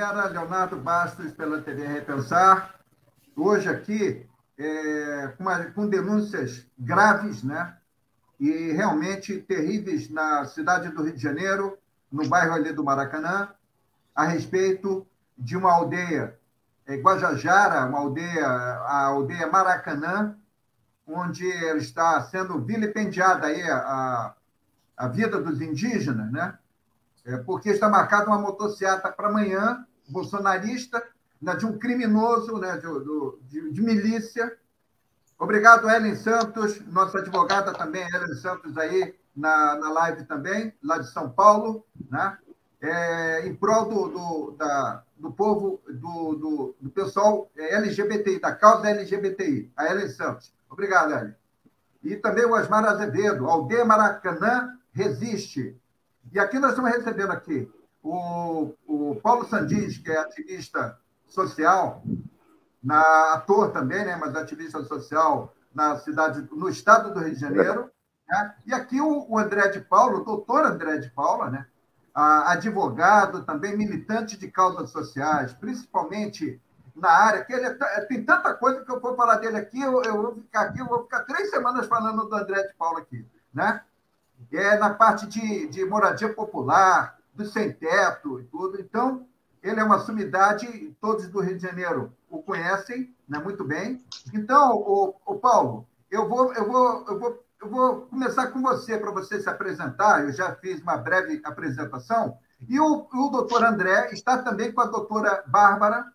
Galera. Leonardo Bastos, pela TV Repensar. Hoje aqui, é, com, uma, com denúncias graves, né? E realmente terríveis na cidade do Rio de Janeiro, no bairro ali do Maracanã, a respeito de uma aldeia, é, Guajajara, uma aldeia, a aldeia Maracanã, onde está sendo vilipendiada aí a, a vida dos indígenas, né? É, porque está marcada uma motocicleta para amanhã, bolsonarista, né, de um criminoso, né, de, de, de milícia. Obrigado, Ellen Santos, nossa advogada também, Ellen Santos, aí na, na live também, lá de São Paulo, né? É, em prol do, do, da, do povo, do, do, do pessoal LGBTI, da causa LGBTI, a Ellen Santos. Obrigado, Ellen. E também o Osmar Azevedo, Aldeia Maracanã resiste. E aqui nós estamos recebendo aqui o, o Paulo Sandins, que é ativista social, na, ator também, né, mas ativista social na cidade, no estado do Rio de Janeiro. Né? E aqui o, o André de Paula, o doutor André de Paula, né? advogado, também militante de causas sociais, principalmente na área, que ele é, tem tanta coisa que eu vou falar dele aqui, eu, eu, vou ficar aqui, eu vou ficar três semanas falando do André de Paula aqui, né? É na parte de, de moradia popular, do sem-teto e tudo. Então, ele é uma sumidade, todos do Rio de Janeiro o conhecem né, muito bem. Então, o, o Paulo, eu vou, eu, vou, eu, vou, eu vou começar com você, para você se apresentar. Eu já fiz uma breve apresentação. E o, o doutor André está também com a doutora Bárbara,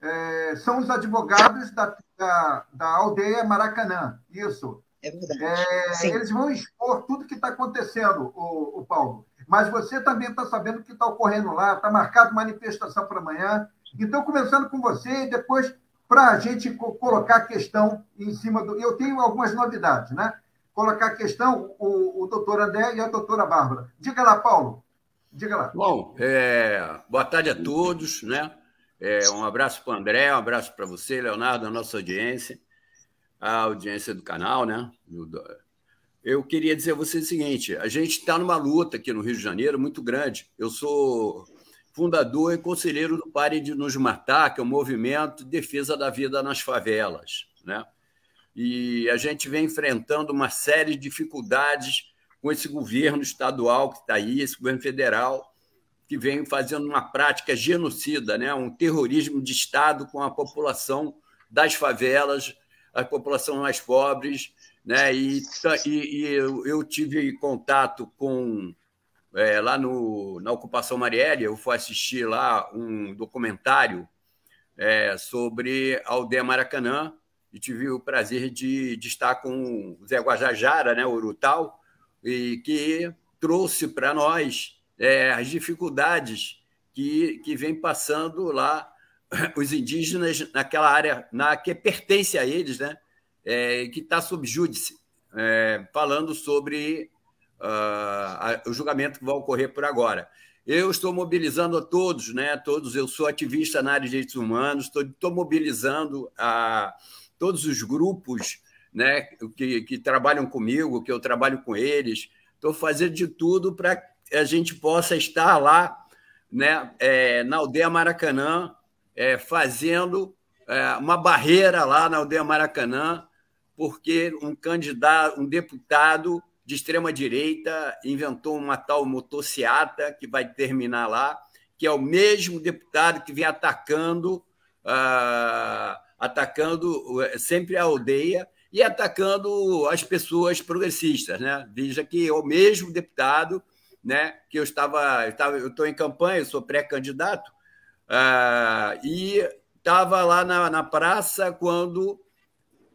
é, são os advogados da, da, da, aldeia Maracanã. Isso. É verdade. É, eles vão expor tudo que está acontecendo, o, o Paulo. Mas você também está sabendo o que está ocorrendo lá, está marcado manifestação para amanhã. Então, começando com você e depois para a gente colocar a questão em cima do. Eu tenho algumas novidades, né? Colocar a questão, o, o doutor André e a doutora Bárbara. Diga lá, Paulo. Diga lá. Bom, é... boa tarde a todos, né? É, um abraço para o André, um abraço para você, Leonardo, a nossa audiência, a audiência do canal, né? Eu queria dizer a você o seguinte: a gente está numa luta aqui no Rio de Janeiro muito grande. Eu sou fundador e conselheiro do Pare de Nos Matar, que é um movimento de defesa da vida nas favelas, né? E a gente vem enfrentando uma série de dificuldades com esse governo estadual que está aí, esse governo federal, que vem fazendo uma prática genocida, né? um terrorismo de Estado com a população das favelas, a população mais pobres. Né? E, e, e eu, eu, tive contato com. É, lá no, na Ocupação Marielle, eu fui assistir lá um documentário é, sobre a aldeia Maracanã e tive o prazer de, de estar com o Zé Guajajara, né, Urutau, e que trouxe para nós é, as dificuldades que, que vem passando lá os indígenas naquela área na que pertence a eles, né? É, que está sob júdice, é, falando sobre uh, a, o julgamento que vai ocorrer por agora. Eu estou mobilizando a todos, né? Todos, eu sou ativista na área de direitos humanos, estou, mobilizando a todos os grupos, né? Que, que trabalham comigo, que eu trabalho com eles. Estou fazendo de tudo para a gente possa estar lá né, é, na aldeia Maracanã, é, fazendo é, uma barreira lá na aldeia Maracanã, porque um candidato, um deputado de extrema direita inventou uma tal motociata que vai terminar lá, que é o mesmo deputado que vem atacando, uh, atacando é, sempre a aldeia e atacando as pessoas progressistas, né? Veja que é o mesmo deputado né? Que eu estava, eu estava, eu estou em campanha, eu sou pré-candidato uh, e estava lá na, na praça quando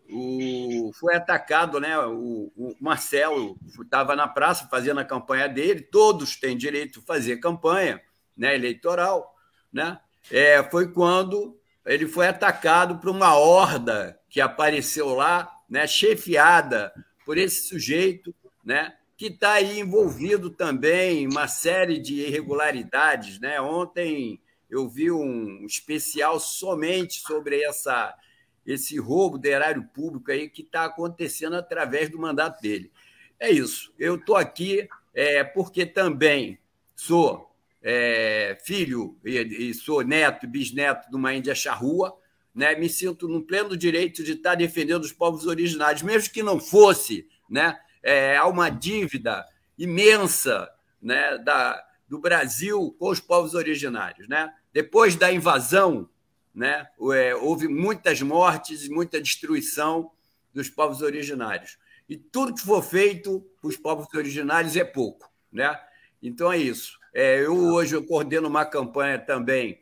o, foi atacado, né? O, o Marcelo estava na praça fazendo a campanha dele. Todos têm direito de fazer campanha, né? Eleitoral, né? É, foi quando ele foi atacado por uma horda que apareceu lá, né? Chefiada por esse sujeito, né? que está aí envolvido também em uma série de irregularidades. Né? Ontem eu vi um especial somente sobre essa, esse roubo do erário público aí que está acontecendo através do mandato dele. É isso. Eu estou aqui é, porque também sou é, filho e, e, sou neto, bisneto de uma índia charrua, né? me sinto no pleno direito de estar defendendo os povos originários, mesmo que não fosse, né? É, há uma dívida imensa né, da, do Brasil com os povos originários. Né? Depois da invasão, né, é, houve muitas mortes e muita destruição dos povos originários. E tudo que for feito para os povos originários é pouco. Né? Então é isso. É, eu hoje eu coordeno uma campanha também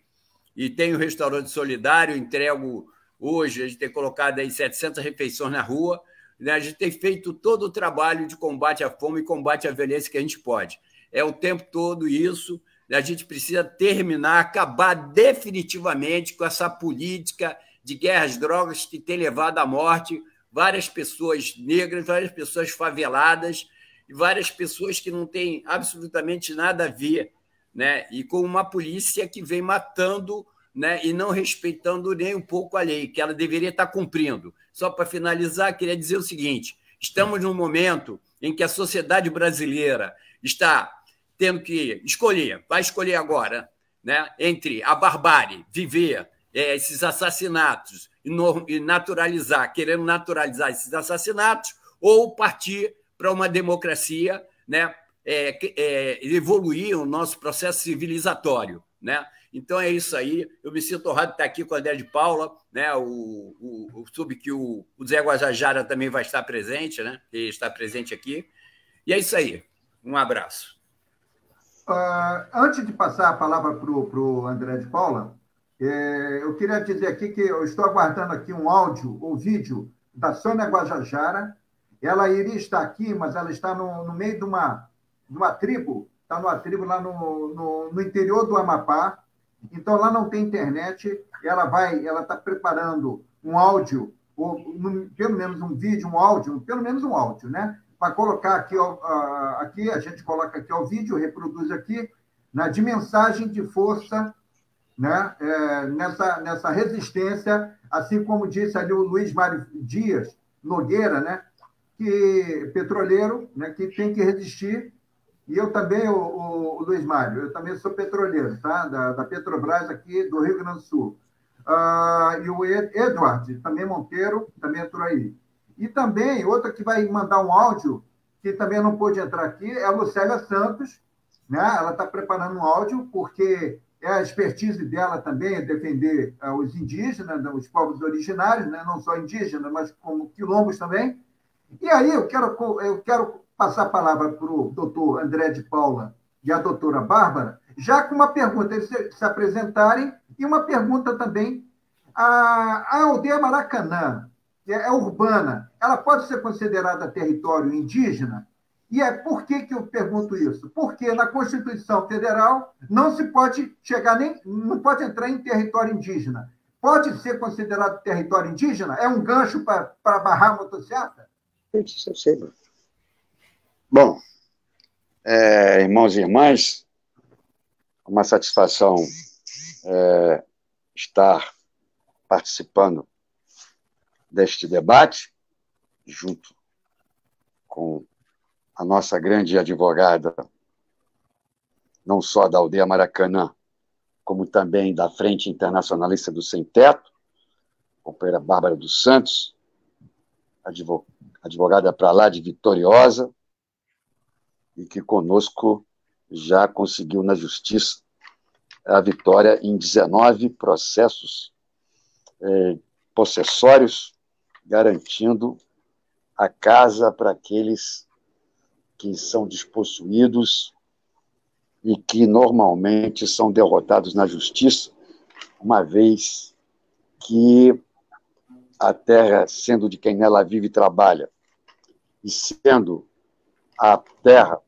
e tenho um restaurante solidário, entrego hoje, a gente tem colocado aí 700 refeições na rua, né? a gente tem feito todo o trabalho de combate à fome e combate à violência que a gente pode. É o tempo todo isso, a gente precisa terminar, acabar definitivamente com essa política de guerras drogas que tem levado à morte várias pessoas negras, várias pessoas faveladas, e várias pessoas que não têm absolutamente nada a ver, né? E com uma polícia que vem matando, né? E não respeitando nem um pouco a lei que ela deveria estar cumprindo. Só para finalizar, queria dizer o seguinte: estamos num momento em que a sociedade brasileira está tendo que escolher, vai escolher agora, né? Entre a barbárie, viver é, esses assassinatos e naturalizar, querendo naturalizar esses assassinatos, ou partir para uma democracia, né, é, é, evoluir o nosso processo civilizatório. Né? Então é isso aí. Eu me sinto honrado de estar aqui com a André de Paula. Né? O, o, o soube que o, o Zé Guajajara também vai estar presente, né? Ele está presente aqui. E é isso aí. Um abraço. Uh, antes de passar a palavra para o André de Paula, é, eu queria dizer aqui que eu estou aguardando aqui um áudio ou vídeo da Sônia Guajajara, ela iria estar aqui, mas ela está no, no meio de uma, de uma tribo, está numa tribo lá no, no, no, interior do Amapá. Então lá não tem internet. Ela vai, ela está preparando um áudio, ou pelo menos um vídeo, um áudio, pelo menos um áudio, né? Para colocar aqui, uh, aqui, a gente coloca aqui o vídeo, reproduz aqui, na de mensagem de força, né? É, nessa, nessa resistência, assim como disse ali o Luiz Mário Dias Nogueira, né? que petroleiro, né, que tem que resistir. E eu também, o, o, o Luiz Mário, eu também sou petroleiro, tá? Da, da Petrobras aqui do Rio Grande do Sul. Uh, e o Edward, também Monteiro, também entrou aí. E também, outra que vai mandar um áudio, que também não pôde entrar aqui, é a Lucélia Santos. Né? Ela está preparando um áudio, porque é a expertise dela também é defender uh, os indígenas, né, os povos originários, né? não só indígenas, mas como quilombos também. E aí eu quero, eu quero passar a palavra para o doutor André de Paula e a doutora Bárbara, já com uma pergunta, eles se, se apresentarem, e uma pergunta também. A, a aldeia Maracanã, é, é urbana, ela pode ser considerada território indígena? E é por que, que eu pergunto isso? Porque na Constituição Federal não se pode chegar nem, não pode entrar em território indígena. Pode ser considerado território indígena? É um gancho para barrar a motocicleta? Isso eu sei, Bom, é, irmãos e irmãs, uma satisfação é, estar participando deste debate, junto com a nossa grande advogada, não só da aldeia Maracanã, como também da Frente Internacionalista do Sem Teto, companheira Bárbara dos Santos, advogada para lá de vitoriosa, e que conosco já conseguiu na justiça a vitória em 19 processos é, possessórios, garantindo a casa para aqueles que são despossuídos e que normalmente são derrotados na justiça, uma vez que a terra sendo de quem nela vive e trabalha, e sendo a terra,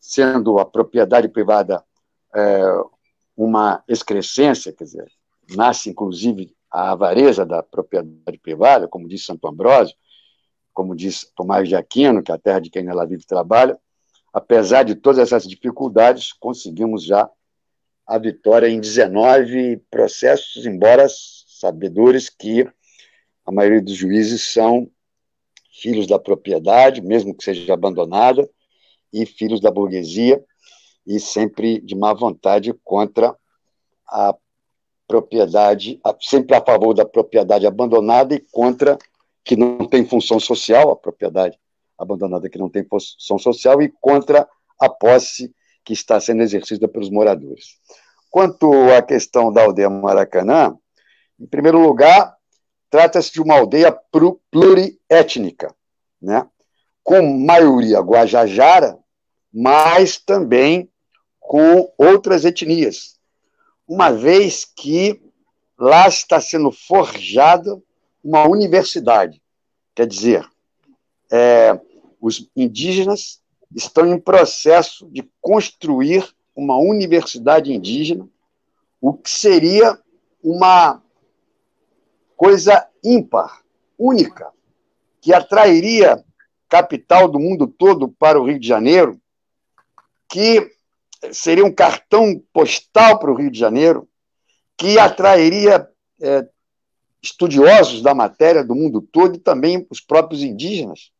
sendo a propriedade privada é, uma excrescência, quer dizer, nasce inclusive a avareza da propriedade privada, como diz Santo Ambrósio, como diz Tomás de Aquino, que é a terra de quem nela vive e trabalha, apesar de todas essas dificuldades, conseguimos já a vitória em 19 processos, embora sabedores que a maioria dos juízes são filhos da propriedade, mesmo que seja abandonada, e filhos da burguesia, e sempre de má vontade contra a propriedade, sempre a favor da propriedade abandonada e contra que não tem função social, a propriedade abandonada que não tem função social, e contra a posse que está sendo exercida pelos moradores. Quanto à questão da aldeia Maracanã, em primeiro lugar, trata-se de uma aldeia pluriétnica, né? com maioria guajajara, mas também com outras etnias, uma vez que lá está sendo forjada uma universidade. Quer dizer, é, os indígenas estão em processo de construir uma universidade indígena, o que seria uma coisa ímpar, única, que atrairia capital do mundo todo para o Rio de Janeiro, que seria um cartão postal para o Rio de Janeiro, que atrairia é, estudiosos da matéria do mundo todo e também os próprios indígenas,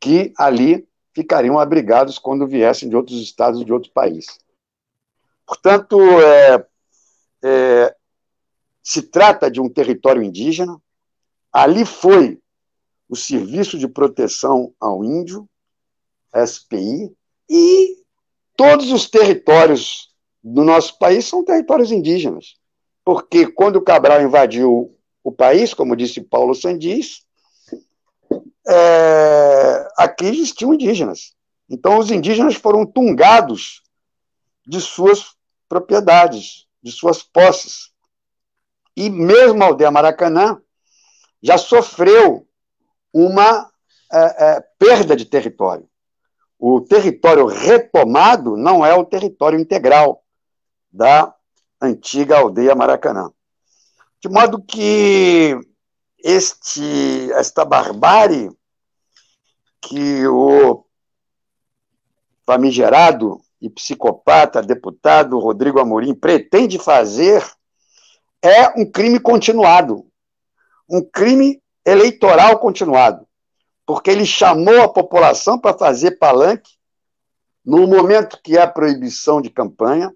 que ali ficariam abrigados quando viessem de outros estados e de outros países. Portanto, é, é, se trata de um território indígena, ali foi o Serviço de Proteção ao Índio, SPI, e todos os territórios do nosso país são territórios indígenas. Porque quando o Cabral invadiu o país, como disse Paulo Sandis, é, aqui existiam indígenas. Então, os indígenas foram tungados de suas propriedades, de suas posses. E mesmo a aldeia Maracanã já sofreu uma é, é, perda de território. O território retomado não é o território integral da antiga aldeia Maracanã. De modo que este, esta barbárie que o famigerado e psicopata deputado Rodrigo Amorim pretende fazer é um crime continuado, um crime eleitoral continuado, porque ele chamou a população para fazer palanque no momento que há proibição de campanha,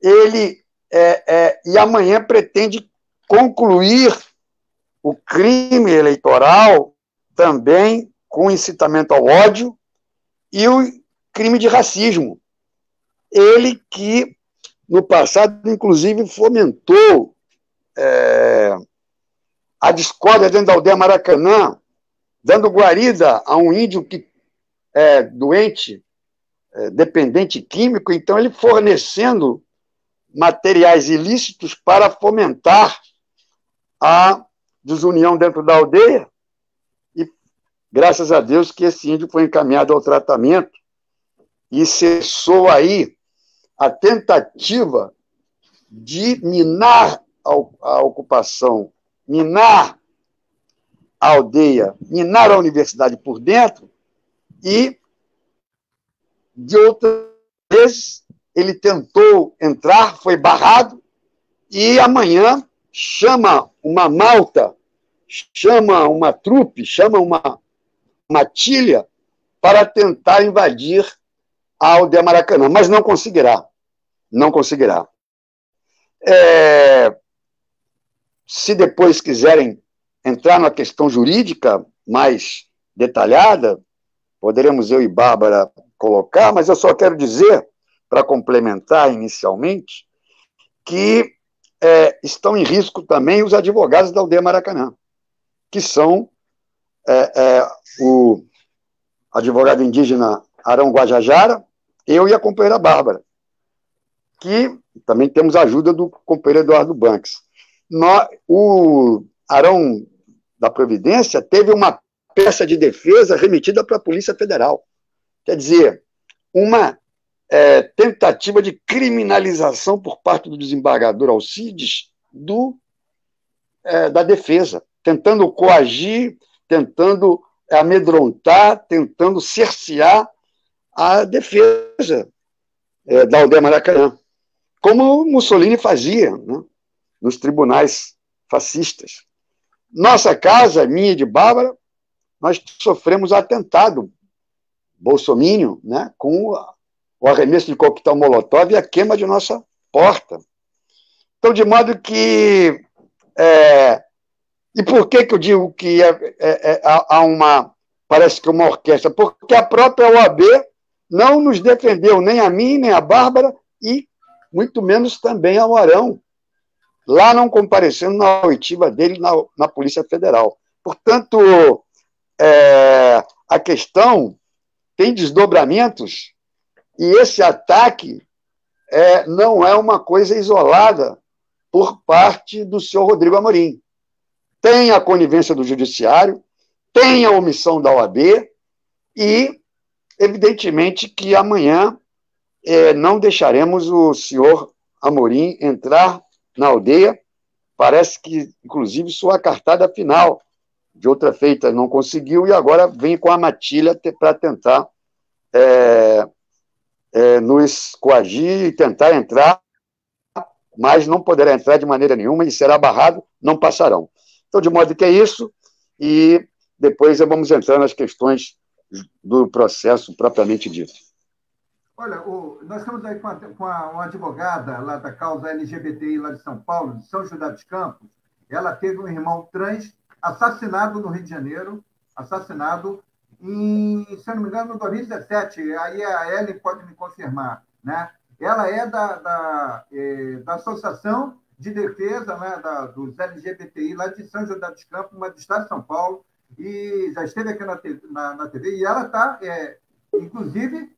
ele é, é, e amanhã pretende concluir o crime eleitoral também com incitamento ao ódio e o crime de racismo. Ele que, no passado, inclusive, fomentou é, a discórdia dentro da aldeia Maracanã, dando guarida a um índio que é doente, é, dependente químico, então ele fornecendo materiais ilícitos para fomentar a desunião dentro da aldeia. E graças a Deus que esse índio foi encaminhado ao tratamento e cessou aí a tentativa de minar a ocupação, minar a aldeia, minar a universidade por dentro e, de outras vezes, ele tentou entrar, foi barrado e amanhã chama uma malta, chama uma trupe, chama uma matilha para tentar invadir a aldeia Maracanã, mas não conseguirá. Não conseguirá. É, se depois quiserem entrar na questão jurídica mais detalhada, poderemos eu e Bárbara colocar, mas eu só quero dizer, para complementar inicialmente, que é, estão em risco também os advogados da aldeia Maracanã, que são é, é, o advogado indígena Arão Guajajara, eu e a companheira Bárbara, que também temos a ajuda do companheiro Eduardo Banks. Nós, o Arão da Providência teve uma peça de defesa remetida para a Polícia Federal. Quer dizer, uma é, tentativa de criminalização por parte do desembargador Alcides do, é, da defesa, tentando coagir, tentando amedrontar, tentando cercear a defesa é, da aldeia Maracanã, como Mussolini fazia né, nos tribunais fascistas. Nossa casa, minha e de Bárbara, nós sofremos atentado bolsomínio né, com o arremesso de coquetel molotov e a queima de nossa porta. Então, de modo que. É, e por que, que eu digo que é, é, é há uma. Parece que uma orquestra? Porque a própria OAB não nos defendeu, nem a mim, nem a Bárbara, e muito menos também ao Arão, lá não comparecendo na oitiva dele na, na Polícia Federal. Portanto, é, a questão tem desdobramentos e esse ataque é, não é uma coisa isolada por parte do senhor Rodrigo Amorim. Tem a conivência do Judiciário, tem a omissão da OAB e, evidentemente, que amanhã é, não deixaremos o senhor Amorim entrar na aldeia. Parece que, inclusive, sua cartada final de outra feita não conseguiu e agora vem com a matilha para tentar é, é, nos coagir e tentar entrar, mas não poderá entrar de maneira nenhuma e será barrado, não passarão. Então, de modo que é isso, e depois vamos entrar nas questões do processo propriamente dito. Olha, o, nós estamos aí com, a, com a, uma advogada lá da causa LGBTI lá de São Paulo, de São José dos Campos. Ela teve um irmão trans assassinado no Rio de Janeiro, assassinado em, se não me engano, em 2017. Aí a Ellen pode me confirmar. Né? Ela é da, da, é, da Associação de Defesa né, da, dos LGBTI lá de São José dos Campos, mas do Estado de São Paulo, e já esteve aqui na, na, na TV, e ela está, é, inclusive,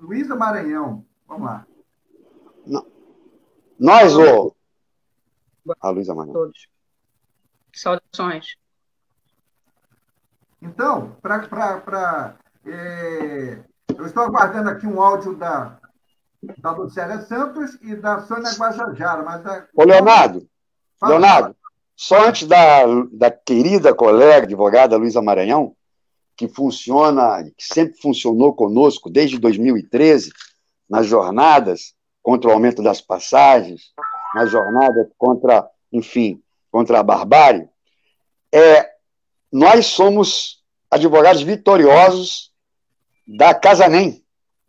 Luísa Maranhão. Vamos lá. Não. Nós, ô. A Luísa Maranhão. Todos. Saudações. Então, para. É, eu estou aguardando aqui um áudio da, da Lucélia Santos e da Sônia Guajajara. Mas a... Ô, Leonardo, Fala, Leonardo, só antes da, da querida colega advogada Luísa Maranhão, que funciona, que sempre funcionou conosco desde 2013, nas jornadas contra o aumento das passagens, nas jornadas contra, enfim, contra a barbárie, é, nós somos advogados vitoriosos da Casa Nem.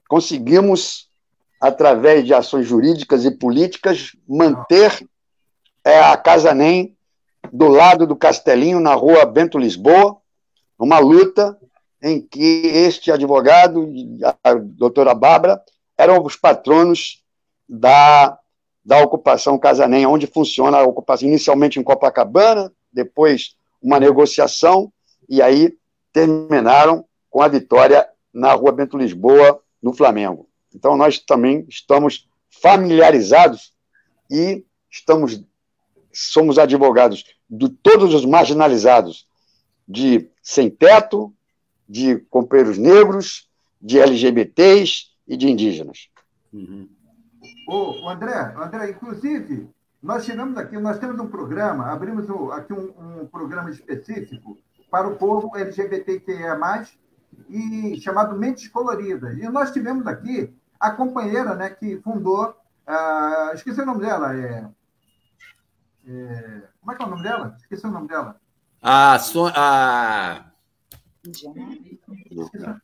Conseguimos, através de ações jurídicas e políticas, manter é, a Casa Nem do lado do Castelinho, na rua Bento Lisboa, uma luta em que este advogado, a doutora Bárbara, eram os patronos da, da ocupação Casanem, onde funciona a ocupação inicialmente em Copacabana, depois uma negociação, e aí terminaram com a vitória na Rua Bento Lisboa, no Flamengo. Então, nós também estamos familiarizados e estamos somos advogados de todos os marginalizados, de sem teto, de companheiros negros, de LGBTs e de indígenas. Uhum. Ô, André, André, inclusive, nós tivemos aqui, nós temos um programa, abrimos aqui um, um programa específico para o povo LGBTQIA+, e chamado Mentes Coloridas. E nós tivemos aqui a companheira né, que fundou, uh, esqueci o nome dela, é, é, como é que é o nome dela? Esqueci o nome dela. A, so, a...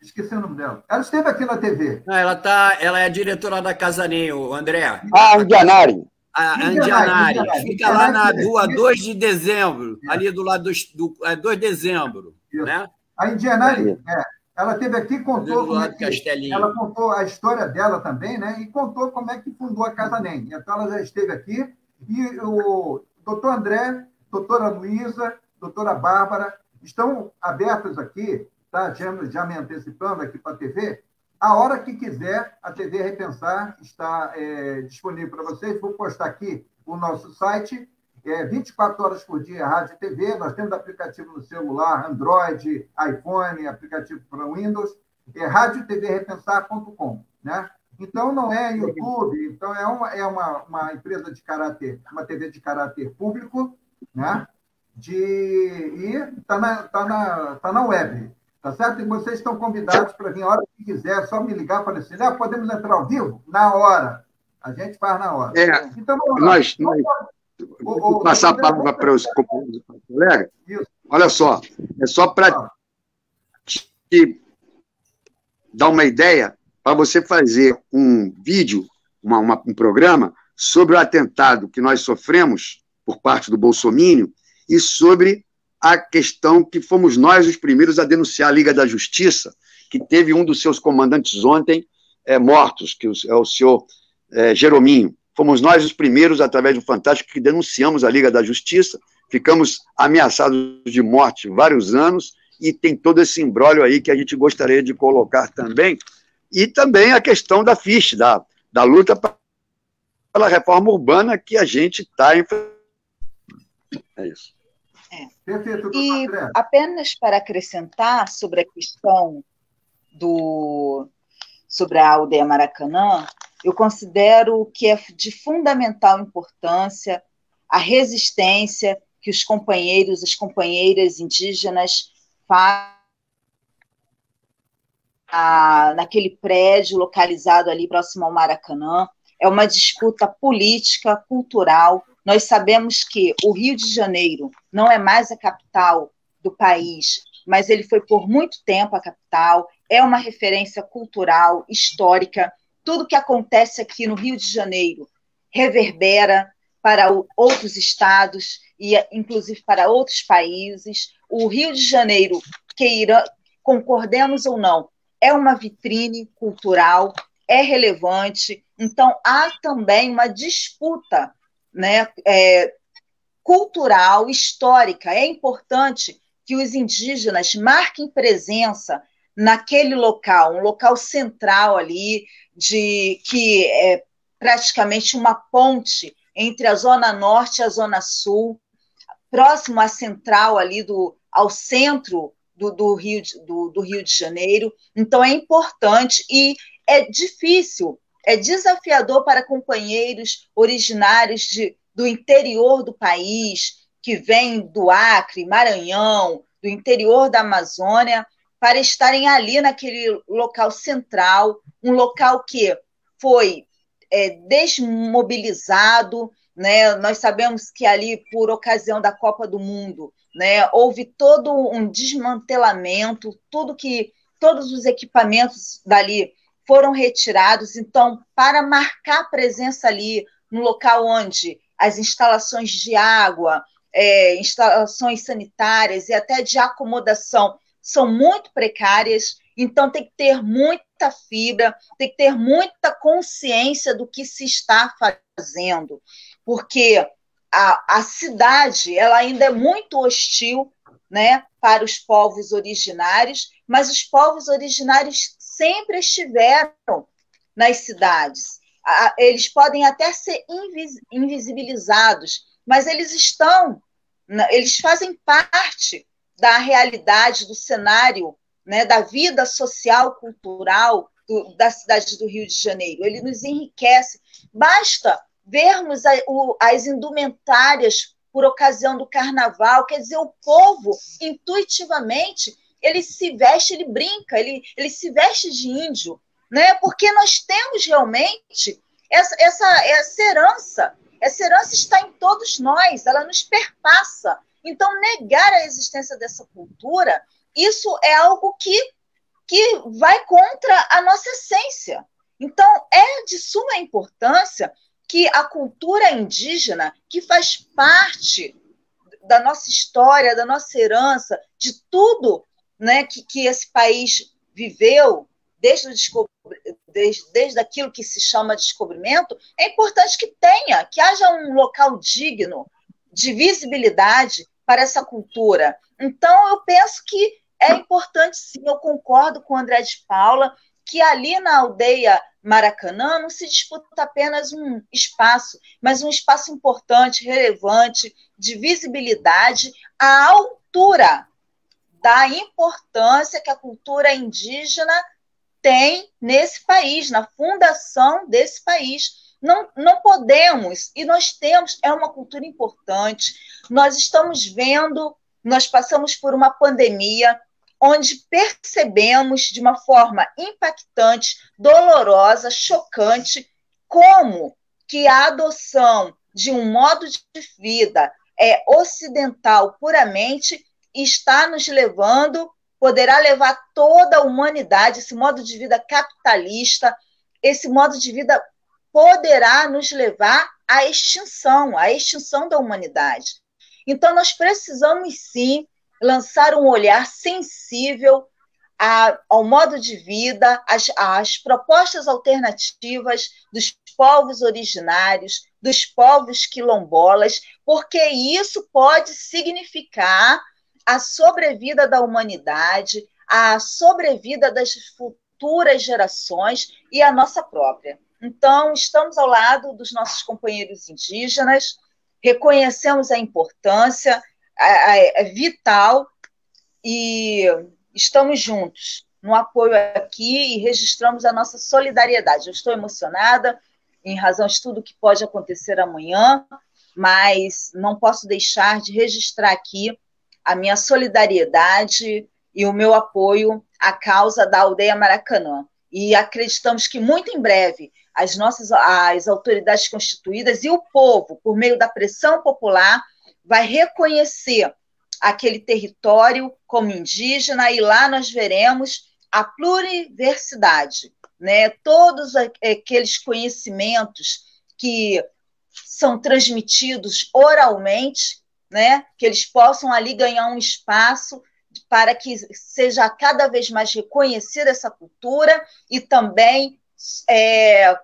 Esqueci, o nome dela. Ela esteve aqui na TV. Não, ela, tá, ela é diretora da Casaninho, André. Ah, Indianari a Andianari, fica lá na rua 2 de dezembro, ali do lado do, do é, 2 de dezembro. Né? A Indianari, é, ela teve aqui e contou como é que, ela contou a história dela também, né? E contou como é que fundou a Casa NEM. Então ela já esteve aqui e o doutor André, doutora Luísa, doutora Bárbara estão abertos aqui, tá? Já, já me antecipando aqui para a TV, a hora que quiser, a TV Repensar está é, disponível para vocês. Vou postar aqui o nosso site, é 24 horas por dia, Rádio e TV. Nós temos aplicativo no celular, Android, iPhone, aplicativo para Windows. É radioTVRepensar.com, né? Então, não é YouTube, então é uma, é uma, uma empresa de caráter, uma TV de caráter público, né? De, e está na, tá na, tá na web. Tá certo? E vocês estão convidados para vir a hora que quiser, só me ligar para dizer, ah, podemos entrar ao vivo? Na hora. A gente faz na hora. É, então, nós, nós vou passar a palavra para os colegas. Olha só, é só para te dar uma ideia, para você fazer um vídeo, uma, uma, um programa sobre o atentado que nós sofremos por parte do Bolsonaro e sobre a questão que fomos nós os primeiros a denunciar a Liga da Justiça, que teve um dos seus comandantes ontem é, mortos, que é o senhor é, Jerominho. Fomos nós os primeiros, através do Fantástico, que denunciamos a Liga da Justiça, ficamos ameaçados de morte vários anos, e tem todo esse embrólio aí que a gente gostaria de colocar também, e também a questão da FISH, da, da luta pela reforma urbana que a gente está enfrentando. É isso. É. E apenas para acrescentar sobre a questão do sobre a aldeia Maracanã, eu considero que é de fundamental importância a resistência que os companheiros, as companheiras indígenas fazem naquele prédio localizado ali próximo ao Maracanã. É uma disputa política, cultural. Nós sabemos que o Rio de Janeiro não é mais a capital do país, mas ele foi por muito tempo a capital, é uma referência cultural, histórica. Tudo que acontece aqui no Rio de Janeiro reverbera para outros estados e inclusive para outros países. O Rio de Janeiro, queira, concordemos ou não, é uma vitrine cultural, é relevante. Então há também uma disputa, né, é, cultural, histórica. É importante que os indígenas marquem presença naquele local, um local central ali, de que é praticamente uma ponte entre a zona norte e a zona sul, próximo à central ali do ao centro do, do Rio, do, do Rio de Janeiro. Então é importante e é difícil, é desafiador para companheiros originários de, do interior do país, que vem do Acre, Maranhão, do interior da Amazônia, para estarem ali naquele local central, um local que foi é, desmobilizado. Né? Nós sabemos que ali, por ocasião da Copa do Mundo, né, houve todo um desmantelamento, tudo que todos os equipamentos dali foram retirados. Então, para marcar a presença ali no local onde as instalações de água, é, instalações sanitárias e até de acomodação são muito precárias, então tem que ter muita fibra, tem que ter muita consciência do que se está fazendo, porque a, a cidade ela ainda é muito hostil né, para os povos originários, mas os povos originários sempre estiveram nas cidades. Eles podem até ser invisibilizados, mas eles estão, eles fazem parte da realidade, do cenário, né, da vida social, cultural do, da cidade do Rio de Janeiro. Ele nos enriquece. Basta vermos a, o, as indumentárias por ocasião do carnaval, quer dizer, o povo intuitivamente ele se veste, ele brinca, ele, ele se veste de índio, né? Porque nós temos realmente essa, essa, essa herança essa herança está em todos nós, ela nos perpassa. Então, negar a existência dessa cultura, isso é algo que, que vai contra a nossa essência. Então, é de suma importância que a cultura indígena, que faz parte da nossa história, da nossa herança, de tudo né, que, que esse país viveu, desde, o desde, desde aquilo que se chama descobrimento, é importante que tenha, que haja um local digno de visibilidade para essa cultura. Então, eu penso que é importante, sim, eu concordo com o André de Paula, que ali na aldeia Maracanã não se disputa apenas um espaço, mas um espaço importante, relevante, de visibilidade à altura da importância que a cultura indígena tem nesse país, na fundação desse país. Não, não podemos, e nós temos, é uma cultura importante. Nós estamos vendo, nós passamos por uma pandemia onde percebemos de uma forma impactante, dolorosa, chocante, como que a adoção de um modo de vida é ocidental puramente está nos levando poderá levar toda a humanidade, esse modo de vida capitalista, esse modo de vida poderá nos levar à extinção, à extinção da humanidade. Então, nós precisamos sim lançar um olhar sensível a, ao modo de vida, às, às propostas alternativas dos povos originários, dos povos quilombolas, porque isso pode significar a sobrevida da humanidade, a sobrevida das futuras gerações e a nossa própria. Então, estamos ao lado dos nossos companheiros indígenas, reconhecemos a importância, é, vital, e estamos juntos no apoio aqui e registramos a nossa solidariedade. Eu estou emocionada em razão de tudo que pode acontecer amanhã, mas não posso deixar de registrar aqui a minha solidariedade e o meu apoio à causa da aldeia Maracanã. E acreditamos que muito em breve as nossas as autoridades constituídas e o povo, por meio da pressão popular, vai reconhecer aquele território como indígena e lá nós veremos a pluriversidade, né? Todos aqueles conhecimentos que são transmitidos oralmente, né? Que eles possam ali ganhar um espaço para que seja cada vez mais reconhecida essa cultura e também é,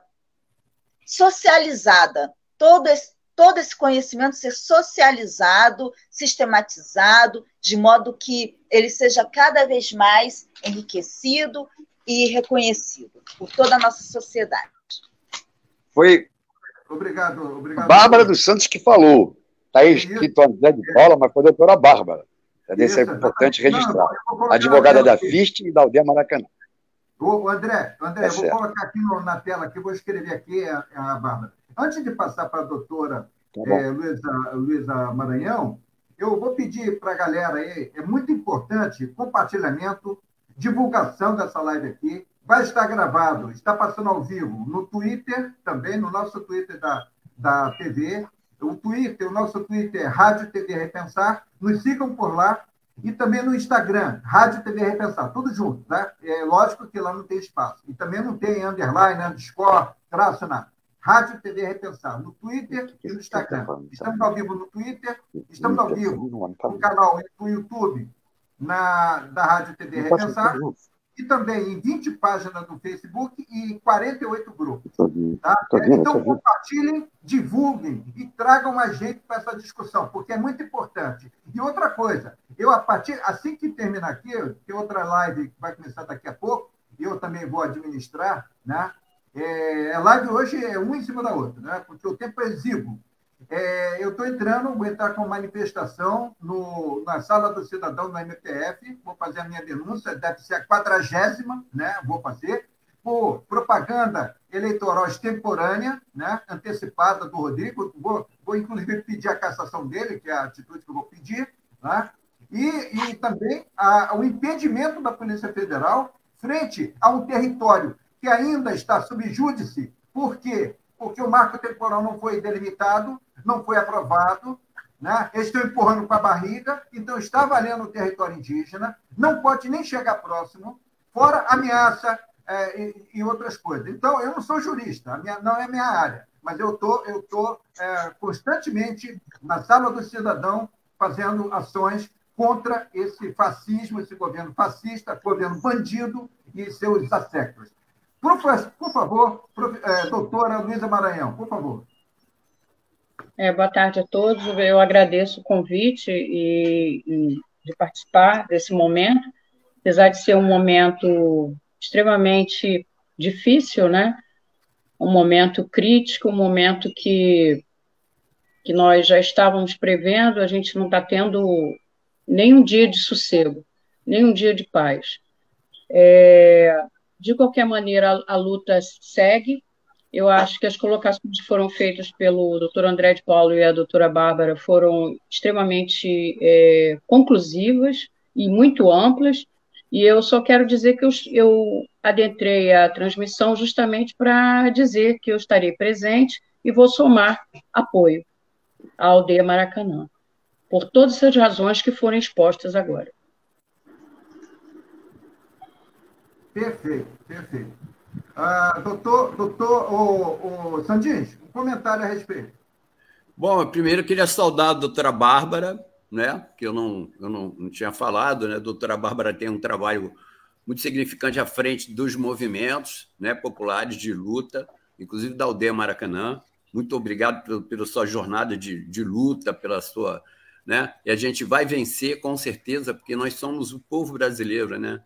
socializada. Todo esse, todo esse conhecimento ser socializado, sistematizado, de modo que ele seja cada vez mais enriquecido e reconhecido por toda a nossa sociedade. Foi obrigado, obrigado. Bárbara dos Santos que falou. Está aí escrito André de Paula, mas foi a doutora Bárbara. Isso é importante registrar. Não, Advogada da FIST e da Aldeia Maracanã. Ô, André, André, tá eu vou colocar aqui no, na tela, aqui, vou escrever aqui a, a Bárbara. Antes de passar para a doutora tá é, Luísa, Luísa Maranhão, eu vou pedir para a galera aí, é muito importante compartilhamento, divulgação dessa live aqui. Vai estar gravado, está passando ao vivo no Twitter, também no nosso Twitter da, da TV. O Twitter, o nosso Twitter é Rádio TV Repensar. Nos sigam por lá e também no Instagram, Rádio TV Repensar, tudo junto, tá? É lógico que lá não tem espaço. E também não tem underline, underscore, traço, nada. Rádio TV Repensar, no Twitter e no Instagram. Estamos ao vivo no Twitter, estamos ao vivo no canal do YouTube na, da Rádio TV Repensar e também em 20 páginas do Facebook e 48 grupos. Tá? Então, compartilhem, divulguem e tragam mais gente para essa discussão, porque é muito importante. E outra coisa, eu, a partir, assim que terminar aqui, tem outra live que vai começar daqui a pouco, eu também vou administrar, né? É, a live hoje é uma em cima da outra, né? porque o tempo é exíguo. É, eu estou entrando, vou entrar com manifestação no, na sala do cidadão do MPF, vou fazer a minha denúncia, deve ser a quadragésima, né? vou fazer, por propaganda eleitoral extemporânea, né? antecipada do Rodrigo, vou, vou inclusive pedir a cassação dele, que é a atitude que eu vou pedir, né? e, e também a, o impedimento da Polícia Federal frente a um território que ainda está sob júdice, por quê? Porque o marco temporal não foi delimitado, não foi aprovado, né? eles estão empurrando com a barriga, então está valendo o território indígena, não pode nem chegar próximo, fora ameaça é, e, e, outras coisas. Então, eu não sou jurista, minha, não é minha área, mas eu tô, estou tô, é, constantemente na sala do cidadão fazendo ações contra esse fascismo, esse governo fascista, governo bandido e seus assectos. Por, por favor, prof, é, doutora Luísa Maranhão, por favor. É, boa tarde a todos. Eu agradeço o convite e, e, de participar desse momento, apesar de ser um momento extremamente difícil, né? Um momento crítico, um momento que que nós já estávamos prevendo, a gente não está tendo nenhum dia de sossego, nenhum dia de paz. É, de qualquer maneira, a, a luta segue, eu acho que as colocações que foram feitas pelo doutor André de Paulo e a doutora Bárbara foram extremamente é, conclusivas e muito amplas, e eu só quero dizer que eu, eu adentrei a transmissão justamente para dizer que eu estarei presente e vou somar apoio à aldeia Maracanã, por todas as razões que foram expostas agora. Perfeito, perfeito. Ah, doutor, doutor o, o Sandins, um comentário a respeito. Bom, primeiro eu queria saudar a doutora Bárbara, né, que eu não, eu não, não tinha falado, né? A doutora Bárbara tem um trabalho muito significante à frente dos movimentos né, populares de luta, inclusive da aldeia Maracanã. Muito obrigado pelo, pela sua jornada de, de luta, pela sua. Né? E a gente vai vencer com certeza, porque nós somos o povo brasileiro. Né?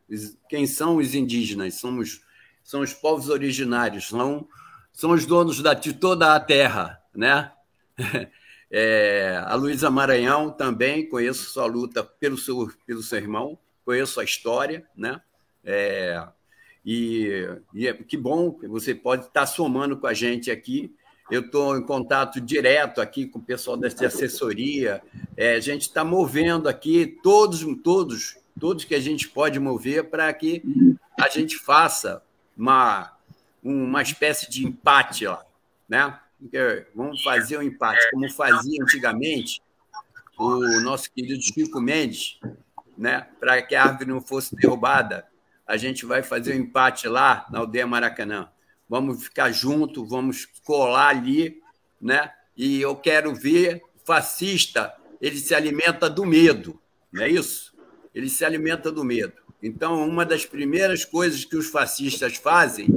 Quem são os indígenas? Somos, são os povos originários, são, são os donos da, de toda a terra. Né? É, a Luísa Maranhão também, conheço sua luta pelo seu, pelo seu irmão, conheço a história, né? É, e, e é, que bom que você pode estar somando com a gente aqui. Eu estou em contato direto aqui com o pessoal dessa assessoria. É, a gente está movendo aqui todos, todos, todos que a gente pode mover para que a gente faça uma, uma espécie de empate lá, né? Vamos fazer um empate, como fazia antigamente o nosso querido Chico Mendes, né? Para que a árvore não fosse derrubada a gente vai fazer um empate lá na aldeia Maracanã. Vamos ficar junto, vamos colar ali, né? E eu quero ver fascista, ele se alimenta do medo, não é isso? Ele se alimenta do medo. Então, uma das primeiras coisas que os fascistas fazem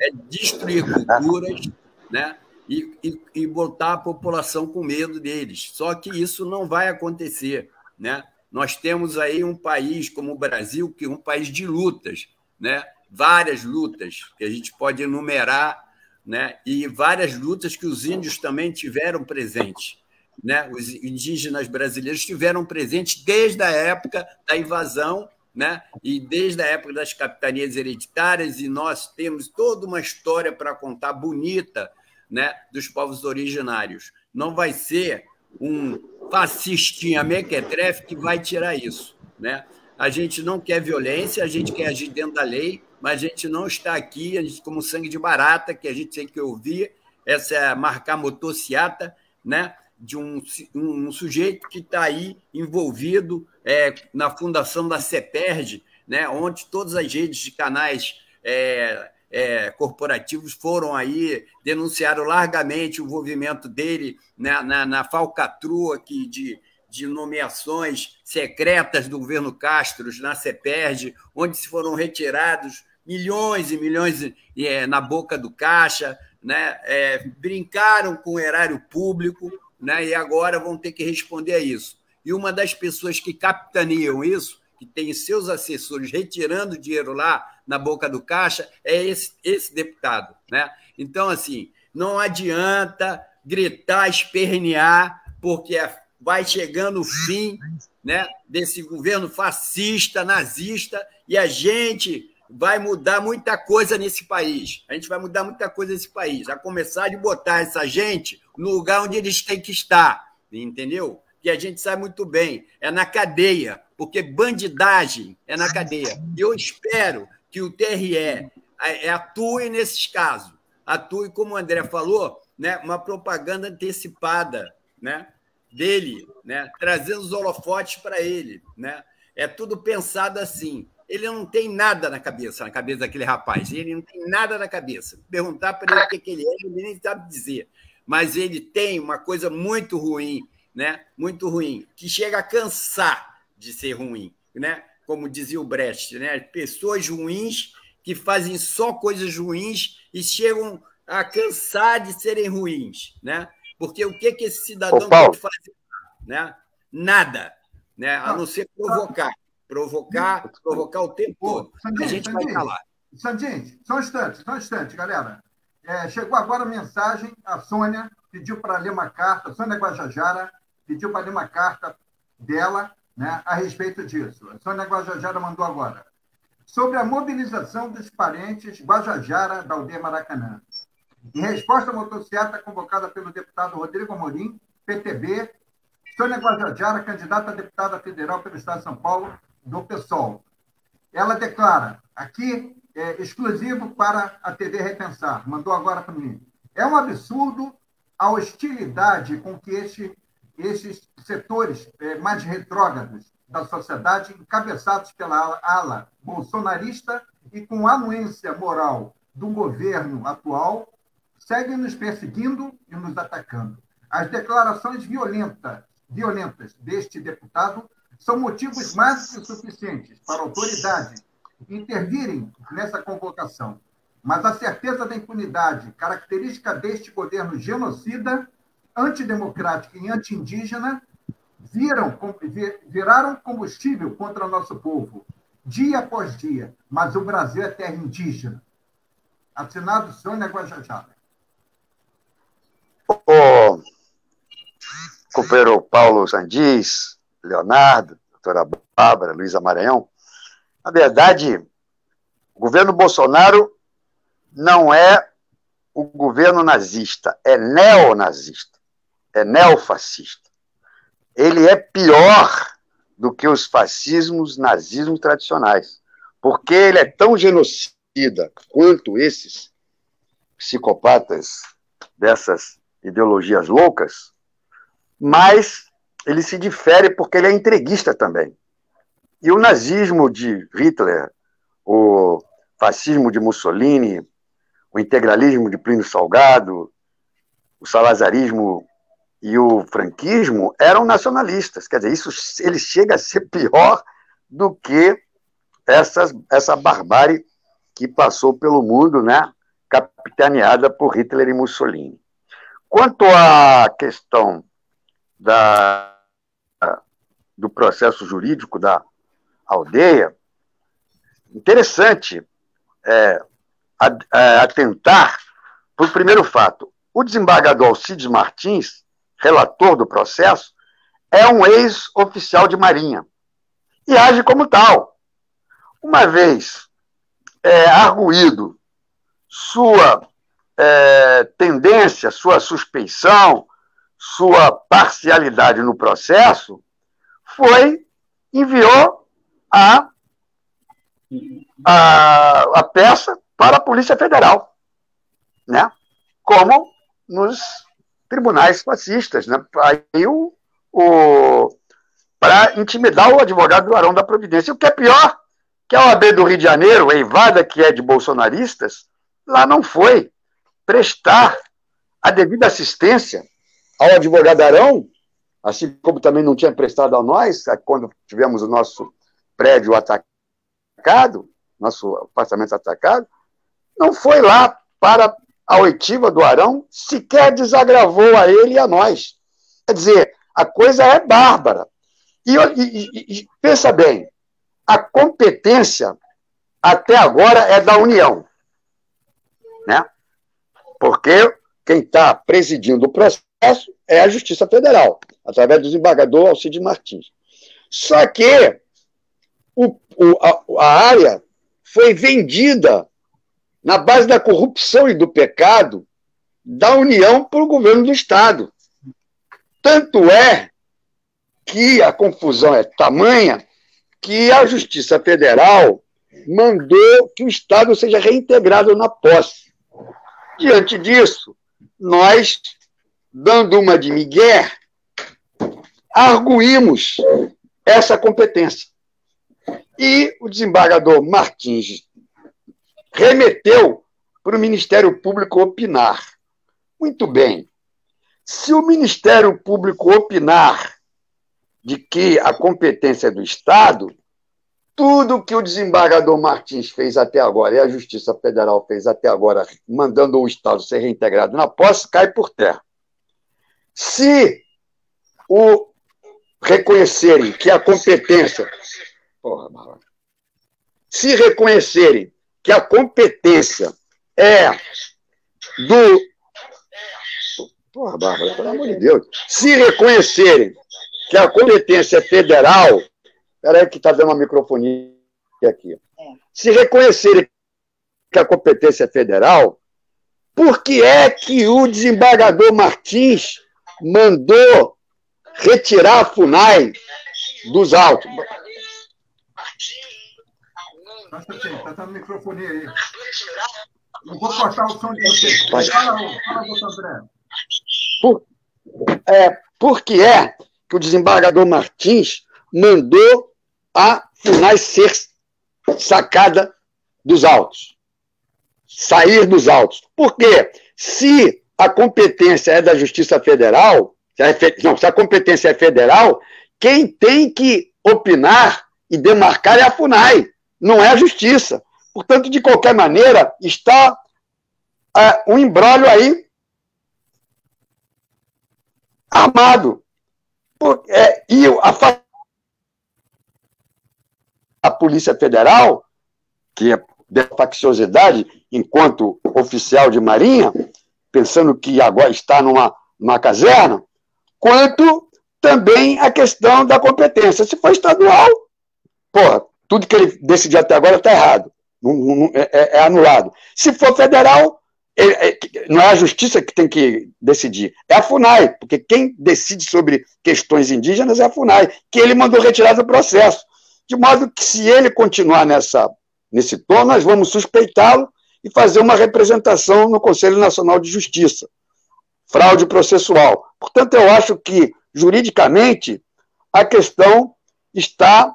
é destruir culturas, né? E, e, e botar a população com medo deles. Só que isso não vai acontecer, né? Nós temos aí um país como o Brasil, que é um país de lutas, né? Várias lutas que a gente pode enumerar, né? e várias lutas que os índios também tiveram presentes. Né? Os indígenas brasileiros tiveram presentes desde a época da invasão né? e desde a época das capitanias hereditárias, e nós temos toda uma história para contar bonita né? dos povos originários. Não vai ser um fascistinha mequetrefe que vai tirar isso. Né? A gente não quer violência, a gente quer agir dentro da lei, mas a gente não está aqui a gente, como sangue de barata, que a gente tem que ouvir. Essa é marcar motociata né, de um, um, sujeito que está aí envolvido é, na fundação da CEPERD, né, onde todas as redes de canais é, é, corporativos foram aí, denunciaram largamente o envolvimento dele na, na, na falcatrua aqui de, de nomeações secretas do governo Castro na CEPERD, onde se foram retirados milhões e milhões é, na boca do caixa, né? É, brincaram com o erário público né? e agora vão ter que responder a isso. E uma das pessoas que capitaneam isso que tem seus assessores retirando dinheiro lá na boca do caixa, é esse, esse deputado. Né? Então, assim, não adianta gritar, espernear, porque é, vai chegando o fim né, desse governo fascista, nazista, e a gente vai mudar muita coisa nesse país. A gente vai mudar muita coisa nesse país. A começar de botar essa gente no lugar onde eles têm que estar, entendeu? Que a gente sabe muito bem, é na cadeia porque bandidagem é na cadeia. Eu espero que o TRE é, atue nesses casos, atue, como o André falou, né, uma propaganda antecipada né, dele, né, trazendo os holofotes para ele. Né? É tudo pensado assim. Ele não tem nada na cabeça, na cabeça daquele rapaz. Ele não tem nada na cabeça. Perguntar para ele o que, que ele é, ele nem sabe dizer. Mas ele tem uma coisa muito ruim, né? Muito ruim, que chega a cansar de ser ruim, né? Como dizia o Brecht, né? Pessoas ruins que fazem só coisas ruins e chegam a cansar de serem ruins, né? Porque o que que esse cidadão Ô, pode fazer, né? Nada, né? A não ser provocar, provocar, provocar o tempo todo. a gente vai calar. Sandinho, só um instante, só um instante, galera. É, chegou agora a mensagem, a Sônia pediu para ler uma carta, Sônia Guajajara pediu para ler uma carta dela né, a respeito disso. A Sônia Guajajara mandou agora. Sobre a mobilização dos parentes Guajajara da aldeia Maracanã. Em resposta à motocicleta convocada pelo deputado Rodrigo Amorim, PTB, Sônia Guajajara, candidata a deputada federal pelo Estado de São Paulo, do PSOL. Ela declara, aqui, é, exclusivo para a TV Repensar, mandou agora para mim. É um absurdo a hostilidade com que este esses setores é, mais retrógrados da sociedade, encabeçados pela ala bolsonarista e com anuência moral do governo atual, seguem nos perseguindo e nos atacando. As declarações violentas, violentas deste deputado são motivos mais que suficientes para a autoridade intervirem nessa convocação. Mas a certeza da impunidade, característica deste governo genocida, antidemocrático e anti-indígena, viram, viraram combustível contra nosso povo, dia após dia. Mas o Brasil é terra indígena. Assinado Sônia Guajajara. O companheiro Paulo Sandis, Leonardo, doutora Bárbara, Luísa Maranhão, na verdade, o governo Bolsonaro não é o governo nazista, é neonazista, é neofascista. Ele é pior do que os fascismos, nazismos tradicionais, porque ele é tão genocida quanto esses psicopatas dessas ideologias loucas, mas ele se difere porque ele é entreguista também. E o nazismo de Hitler, o fascismo de Mussolini, o integralismo de Plínio Salgado, o salazarismo e o franquismo eram nacionalistas. Quer dizer, isso ele chega a ser pior do que essas, essa barbárie que passou pelo mundo, né, capitaneada por Hitler e Mussolini. Quanto à questão da, do processo jurídico da aldeia, interessante é, é atentar para o primeiro fato. O desembargador Alcides Martins, relator do processo, é um ex-oficial de marinha e age como tal. Uma vez é, arguído sua é, tendência, sua suspeição, sua parcialidade no processo, foi enviou a, a, a peça para a Polícia Federal, né? como nos tribunais fascistas, né? Aí o, o para intimidar o advogado do Arão da Providência. O que é pior, que a OAB do Rio de Janeiro, a Evada, que é de bolsonaristas, lá não foi prestar a devida assistência ao advogado Arão, assim como também não tinha prestado a nós, quando tivemos o nosso prédio atacado, nosso apartamento atacado, não foi lá para a oitiva do Arão, sequer desagravou a ele e a nós. Quer dizer, a coisa é bárbara. E, e, e pensa bem, a competência até agora é da União. Né? Porque quem está presidindo o processo é a Justiça Federal, através do desembargador Alcides Martins. Só que o, o, a, a área foi vendida na base da corrupção e do pecado da União para o governo do Estado. Tanto é que a confusão é tamanha que a Justiça Federal mandou que o Estado seja reintegrado na posse. Diante disso, nós, dando uma de Miguel, arguímos essa competência. E o desembargador Martins remeteu para o Ministério Público opinar. Muito bem. Se o Ministério Público opinar de que a competência é do Estado, tudo que o desembargador Martins fez até agora e a Justiça Federal fez até agora, mandando o Estado ser reintegrado na posse, cai por terra. Se o reconhecerem que a competência. Porra, se reconhecerem que a competência é do. Porra, Bárbara, pelo amor de Deus. Se reconhecerem que a competência é federal. Espera aí que está dando uma microfonia aqui. Se reconhecerem que a competência é federal, por que é que o desembargador Martins mandou retirar a FUNAI dos autos? Basta assim, tá dando microfone aí. Não vou cortar o som de você. Fala, fala, André. Por, é, por que é que o desembargador Martins mandou a FUNAI ser sacada dos autos. Sair dos autos. Por quê? Se a competência é da Justiça Federal, se a, não, se a competência é federal, quem tem que opinar e demarcar é a FUNAI, não é a Justiça. Portanto, de qualquer maneira, está uh, um embrólio aí armado. Por, é, e a, a Polícia Federal, que é de facciosidade, enquanto oficial de marinha, pensando que agora está numa, numa caserna, quanto também a questão da competência. Se for estadual, porra, tudo que ele decidiu até agora está errado, é, é, é, anulado. Se for federal, é, é, não é a justiça que tem que decidir, é a FUNAI, porque quem decide sobre questões indígenas é a FUNAI, que ele mandou retirar do processo. De modo que, se ele continuar nessa, nesse tom, nós vamos suspeitá-lo e fazer uma representação no Conselho Nacional de Justiça. Fraude processual. Portanto, eu acho que, juridicamente, a questão está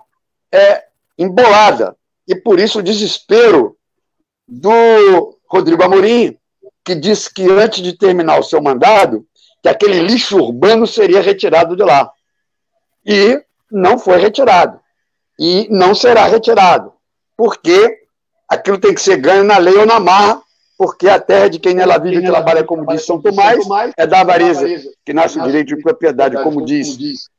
é, embolada. E por isso o desespero do Rodrigo Amorim, que disse que antes de terminar o seu mandado, que aquele lixo urbano seria retirado de lá. E não foi retirado. E não será retirado. Porque aquilo tem que ser ganho na lei ou na marra, porque a terra de quem nela vive e trabalha, como diz São Tomás, é da avareza, que nasce o direito de propriedade, como diz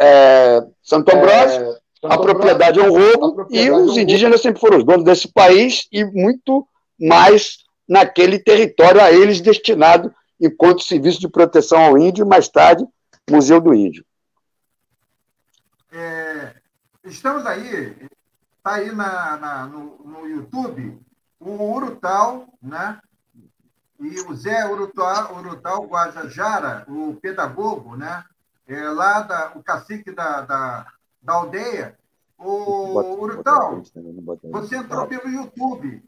é, Santo Ambrósio, a propriedade é um roubo, e os indígenas sempre foram os donos desse país e muito mais naquele território a eles destinado enquanto serviço de proteção ao índio, mais tarde, Museu do Índio. É, estamos aí, está aí na, na no, no, YouTube, o Urutau, né? E o Zé Urutau, Urutau Guajajara, o pedagogo, né? É, lá da, o cacique da, da, da aldeia. O Urutau, você entrou pelo YouTube.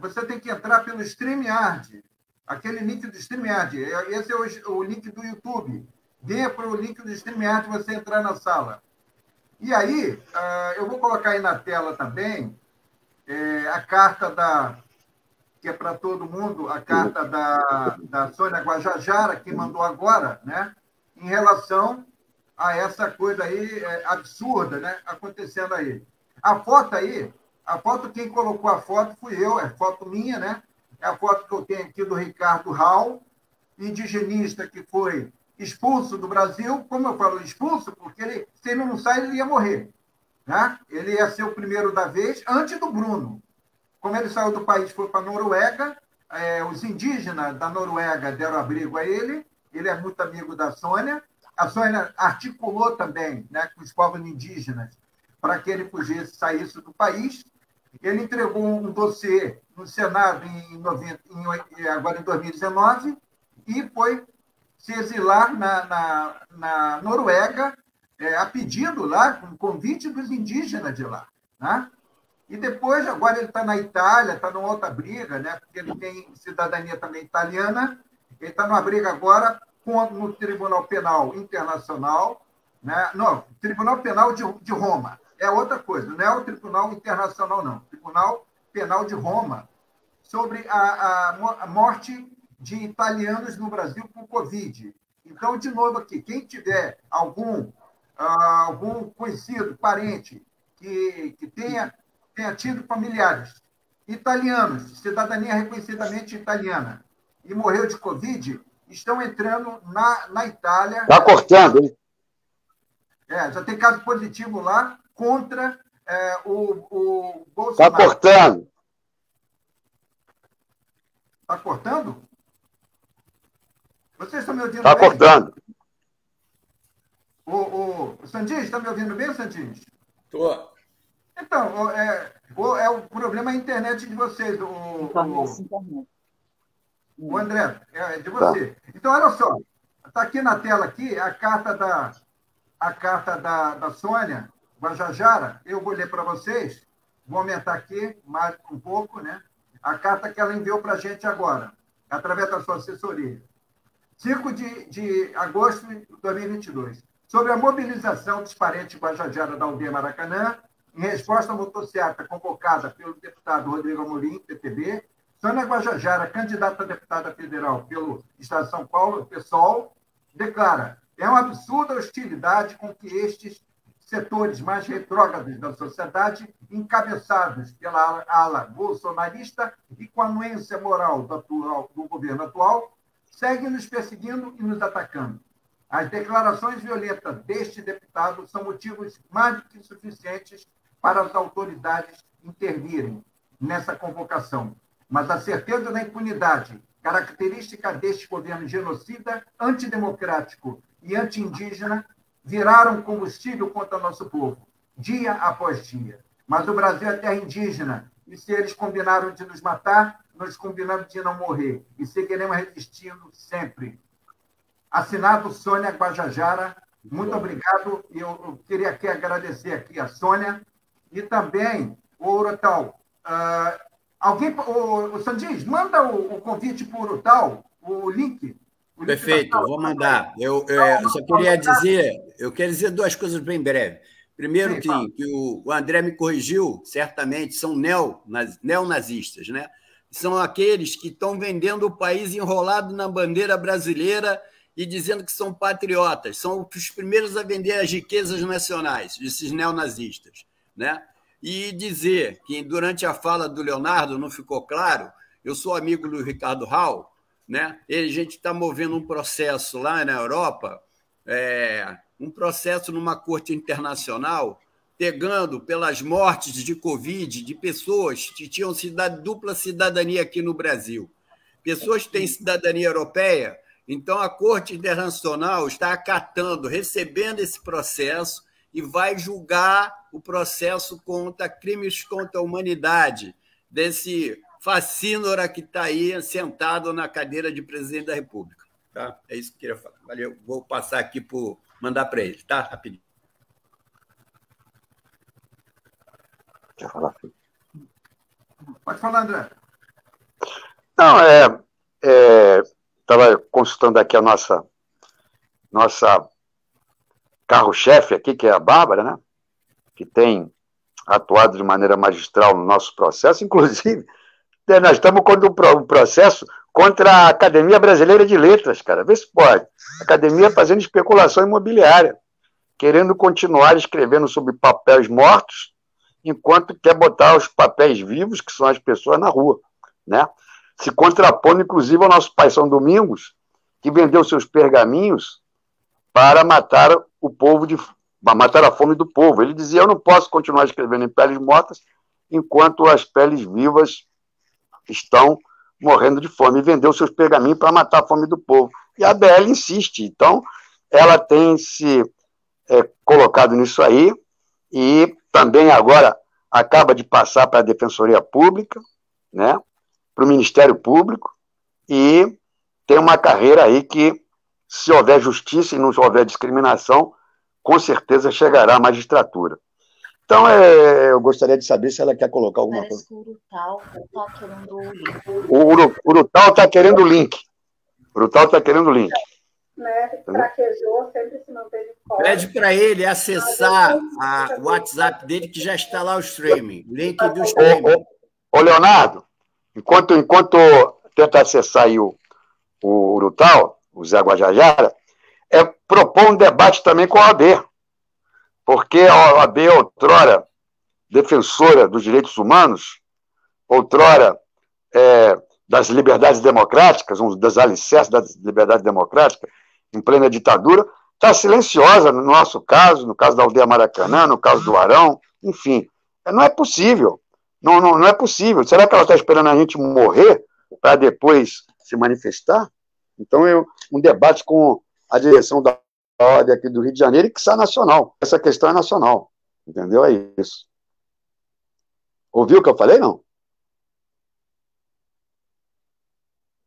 Você tem que entrar pelo StreamYard. Aquele link do StreamYard. Esse é o, o link do YouTube. Venha para o link do StreamYard você entrar na sala. E aí, uh, eu vou colocar aí na tela também é, a carta da. que é para todo mundo, a carta da, da Sônia Guajajara, que mandou agora, né? Em relação a essa coisa aí é, absurda, né? Acontecendo aí. A foto aí, a foto, quem colocou a foto fui eu, é foto minha, né? É a foto que eu tenho aqui do Ricardo Hall, indigenista que foi expulso do Brasil. Como eu falo expulso? Porque ele, se ele não sai, ele ia morrer. Né? Ele ia ser o primeiro da vez, antes do Bruno. Como ele saiu do país foi para a Noruega, é, os indígenas da Noruega deram abrigo a ele, ele é muito amigo da Sônia. A Sônia articulou também né, com os povos indígenas para que ele fugisse, saísse do país. Ele entregou um dossiê no Senado em, 90, em agora em 2019 e foi se exilar na, na, na Noruega, é, a pedido lá, com convite dos indígenas de lá. Né? E depois, agora ele está na Itália, está numa outra briga, né? porque ele tem cidadania também italiana, ele está numa briga agora com, no Tribunal Penal Internacional, né? não, Tribunal Penal de, de Roma, é outra coisa, não é o Tribunal Internacional, não, Tribunal Penal de Roma, sobre a, a, a morte de italianos no Brasil com Covid. Então, de novo aqui, quem tiver algum, uh, algum conhecido, parente, que, que tenha, tenha tido familiares italianos, cidadania reconhecidamente italiana, e morreu de Covid, estão entrando na, na Itália. Está cortando, hein? É, já tem caso positivo lá contra é, o, o tá Bolsonaro. Está cortando. Está cortando? Vocês estão me ouvindo tá bem? Está cortando. O, o, o Sandins, está me ouvindo bem, Sandins? Estou. Então, é, o, é o problema é a internet de vocês. O, o, o André, é de você. Tá. Então, olha só. Está aqui na tela aqui a carta da, a carta da, da Sônia Guajajara. Eu vou ler para vocês. Vou aumentar aqui mais um pouco, né? A carta que ela enviou para a gente agora, através da sua assessoria. 5 de, de agosto de 2022, sobre a mobilização dos parentes Guajajara da aldeia Maracanã em resposta à motocicleta convocada pelo deputado Rodrigo Amorim, PTB, Sônia Guajajara, candidata a deputada federal pelo Estado de São Paulo, PSOL, declara: é uma absurda hostilidade com que estes setores mais retrógrados da sociedade, encabeçados pela ala bolsonarista e com a anuência moral do, atual, do governo atual, seguem nos perseguindo e nos atacando. As declarações violentas deste deputado são motivos mais do que suficientes para as autoridades intervirem nessa convocação. Mas a certeza da impunidade, característica deste governo genocida, antidemocrático e anti-indígena, viraram combustível contra nosso povo, dia após dia. Mas o Brasil é terra indígena, e se eles combinaram de nos matar, nós combinamos de não morrer, e seguiremos resistindo sempre. Assinado Sônia Guajajara, muito obrigado, e eu, queria aqui agradecer aqui a Sônia, e também o Urutal. Uh, alguém, o, o Sandis, manda o, o convite para o Urutal, o link, Perfeito, vou mandar. Eu, eu, só queria dizer, eu quero dizer duas coisas bem breve. Primeiro, que, que o André me corrigiu, certamente, são neonazistas, né? São aqueles que estão vendendo o país enrolado na bandeira brasileira e dizendo que são patriotas. São os primeiros a vender as riquezas nacionais, esses neonazistas, né? E dizer que durante a fala do Leonardo, não ficou claro, eu sou amigo do Ricardo Hall, né? E a gente está movendo um processo lá na Europa, é, um processo numa corte internacional, pegando pelas mortes de Covid de pessoas que tinham cidade, dupla cidadania aqui no Brasil. Pessoas que têm cidadania europeia, então a Corte Internacional está acatando, recebendo esse processo e vai julgar o processo contra crimes contra a humanidade desse Facínora que está aí sentado na cadeira de presidente da República. Tá? É isso que eu queria falar. Valeu. Vou passar aqui para mandar para ele, tá? Rapidinho. Falar? Pode falar, André. Não, é. Estava é, consultando aqui a nossa nossa carro-chefe aqui, que é a Bárbara, né? Que tem atuado de maneira magistral no nosso processo, inclusive é, nós estamos contra um processo contra a Academia Brasileira de Letras, cara. Vê se pode. Academia fazendo especulação imobiliária, querendo continuar escrevendo sobre papéis mortos, enquanto quer botar os papéis vivos, que são as pessoas, na rua. Né? Se contrapondo, inclusive, ao nosso pai São Domingos, que vendeu seus pergaminhos para matar o povo de matar a fome do povo. Ele dizia: Eu não posso continuar escrevendo em peles mortas enquanto as peles vivas estão morrendo de fome e vendeu seus pergaminhos para matar a fome do povo. E a BL insiste. Então, ela tem se é, colocado nisso aí e também agora acaba de passar para a Defensoria Pública, né, para o Ministério Público e tem uma carreira aí que, se houver justiça e não houver discriminação, com certeza chegará à magistratura. Então, é, eu gostaria de saber se ela quer colocar alguma Parece coisa. Que o Urutau está querendo o link. O Urutau está querendo o link. Né? sempre se manteve Pede para ele acessar o WhatsApp dele, que já está lá o streaming. Link do streaming. Ô, ô, ô Leonardo, enquanto, enquanto tenta acessar aí o, o Urutau, o Zé Guajajara, é propor um debate também com a AB porque a OAB, outrora defensora dos direitos humanos, outrora é, das liberdades democráticas, um dos alicerces das liberdades democráticas, em plena ditadura, está silenciosa no nosso caso, no caso da aldeia Maracanã, no caso do Arão, enfim. Não é possível. Não, não, não é possível. Será que ela está esperando a gente morrer para depois se manifestar? Então, eu, um debate com a direção da ordem aqui do Rio de Janeiro que está nacional. Essa questão é nacional. Entendeu? É isso. Ouviu o que eu falei, não?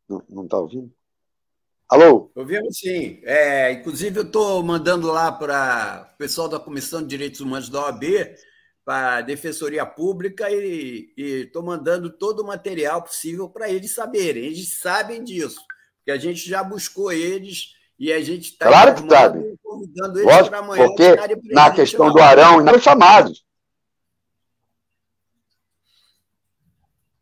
Não está ouvindo? Alô? Ouvimos sim. É, inclusive, eu estou mandando lá para o pessoal da Comissão de Direitos Humanos da OAB, para a Defensoria Pública, e estou mandando todo o material possível para eles saberem. Eles sabem disso, porque a gente já buscou eles e a gente está claro convidando eles para amanhã. Porque na questão do Arão, e não chamados.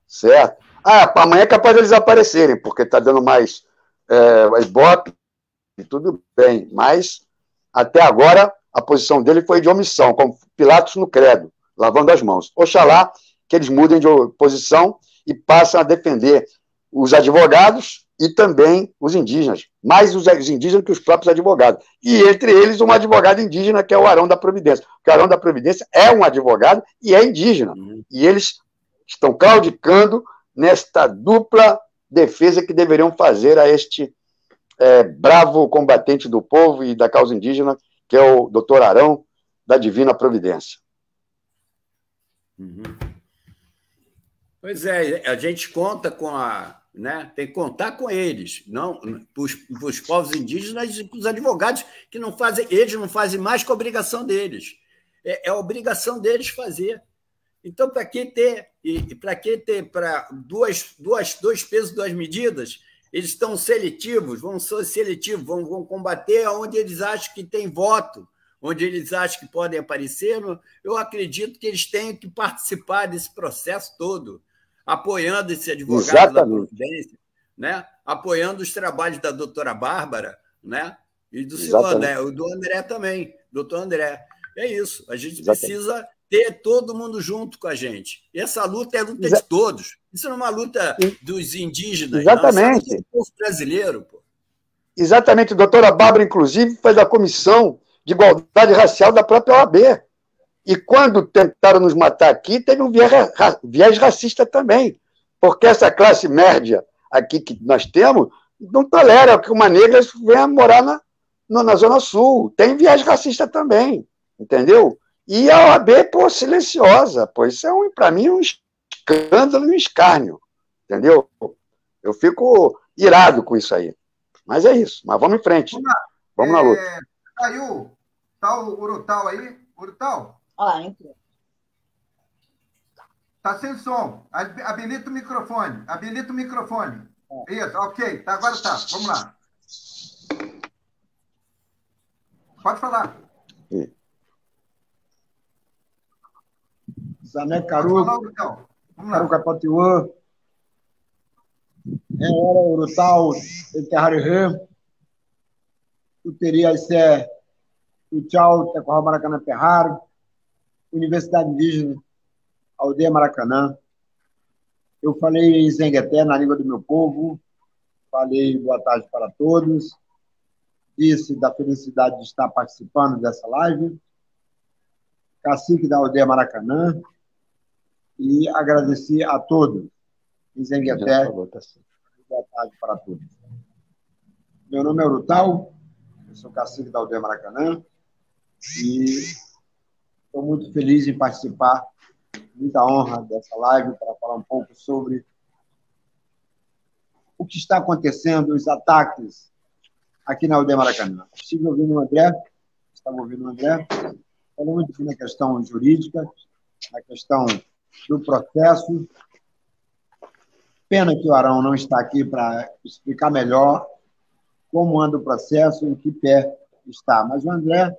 Certo? Ah, é, amanhã é capaz de eles aparecerem, porque está dando mais é, Ibope, e tudo bem. Mas, até agora, a posição dele foi de omissão, como Pilatos no credo, lavando as mãos. Oxalá que eles mudem de posição e passem a defender os advogados e também os indígenas, mais os indígenas que os próprios advogados. E entre eles, um advogado indígena, que é o Arão da Providência. Porque o Arão da Providência é um advogado e é indígena. Uhum. E eles estão claudicando nesta dupla defesa que deveriam fazer a este é, bravo combatente do povo e da causa indígena, que é o doutor Arão, da Divina Providência. Uhum. Pois é, a gente conta com a. Né, tem que contar com eles, não para os povos indígenas e para os advogados que não fazem, eles não fazem mais que a obrigação deles. É, é a obrigação deles fazer. Então, para que ter, e para que ter para duas, duas, dois pesos, duas medidas? Eles estão seletivos, vão ser seletivos, vão, vão combater onde eles acham que tem voto, onde eles acham que podem aparecer. Eu acredito que eles têm que participar desse processo todo, apoiando esse advogado Exatamente. da Providência, né? apoiando os trabalhos da doutora Bárbara, né? E do senhor André, o do André também, doutor André. É isso, a gente Exatamente. precisa ter todo mundo junto com a gente. Essa luta é a luta Exa de todos. Isso não é uma luta dos indígenas, Exatamente. Não, é do povo brasileiro. Pô. Exatamente. A doutora Bárbara, inclusive, foi da Comissão de Igualdade Racial da própria OAB. E quando tentaram nos matar aqui, teve um viés, viés racista também. Porque essa classe média aqui que nós temos não tolera que uma negra venha morar na, na Zona Sul. Tem viés racista também, entendeu? E a OAB, pô, silenciosa, pô, isso é, um, para mim, um escândalo e um escárnio, entendeu? Eu fico irado com isso aí. Mas é isso, mas vamos em frente. Vamos, vamos na luta. É, caiu, tá o Urutau aí? Urutau? Ah, entrou. Tá sem som. Habilita o microfone. Habilita o microfone. É. Isso, ok. Tá, agora tá. Vamos lá. Pode falar. Sim. Zané Caruco, Caruco Capatiuã, é hora Urutau, Terrarihã, Tuteria Issé, Tchau, Tecorra Maracanã Ferraro, Universidade Indígena, Aldeia Maracanã. Eu falei em Zengueté, na língua do meu povo, falei boa tarde para todos, disse da felicidade de estar participando dessa live, cacique da Aldeia Maracanã, e agradecer a todos em Zengueté. Boa tarde para todos. Meu nome é Urutau, eu sou cacique da Aldeia Maracanã e estou muito feliz em participar, muita honra dessa live para falar um pouco sobre o que está acontecendo, os ataques aqui na Aldeia Maracanã. Estive ouvindo o André, estava ouvindo o André, falando muito na questão jurídica, na questão do processo. Pena que o Arão não está aqui para explicar melhor como anda o processo, em que pé está. Mas o André,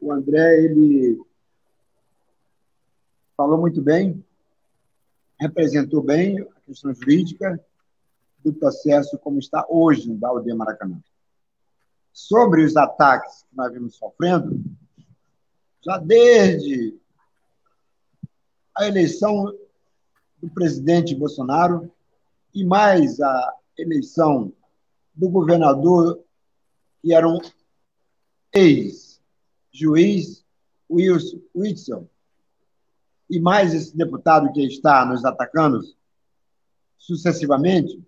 o André, ele falou muito bem, representou bem a questão jurídica do processo como está hoje da aldeia Maracanã. Sobre os ataques que nós vimos sofrendo, já desde a eleição do presidente Bolsonaro e mais a eleição do governador, que era um ex-juiz, Wilson Whitson, e mais esse deputado que está nos atacando sucessivamente,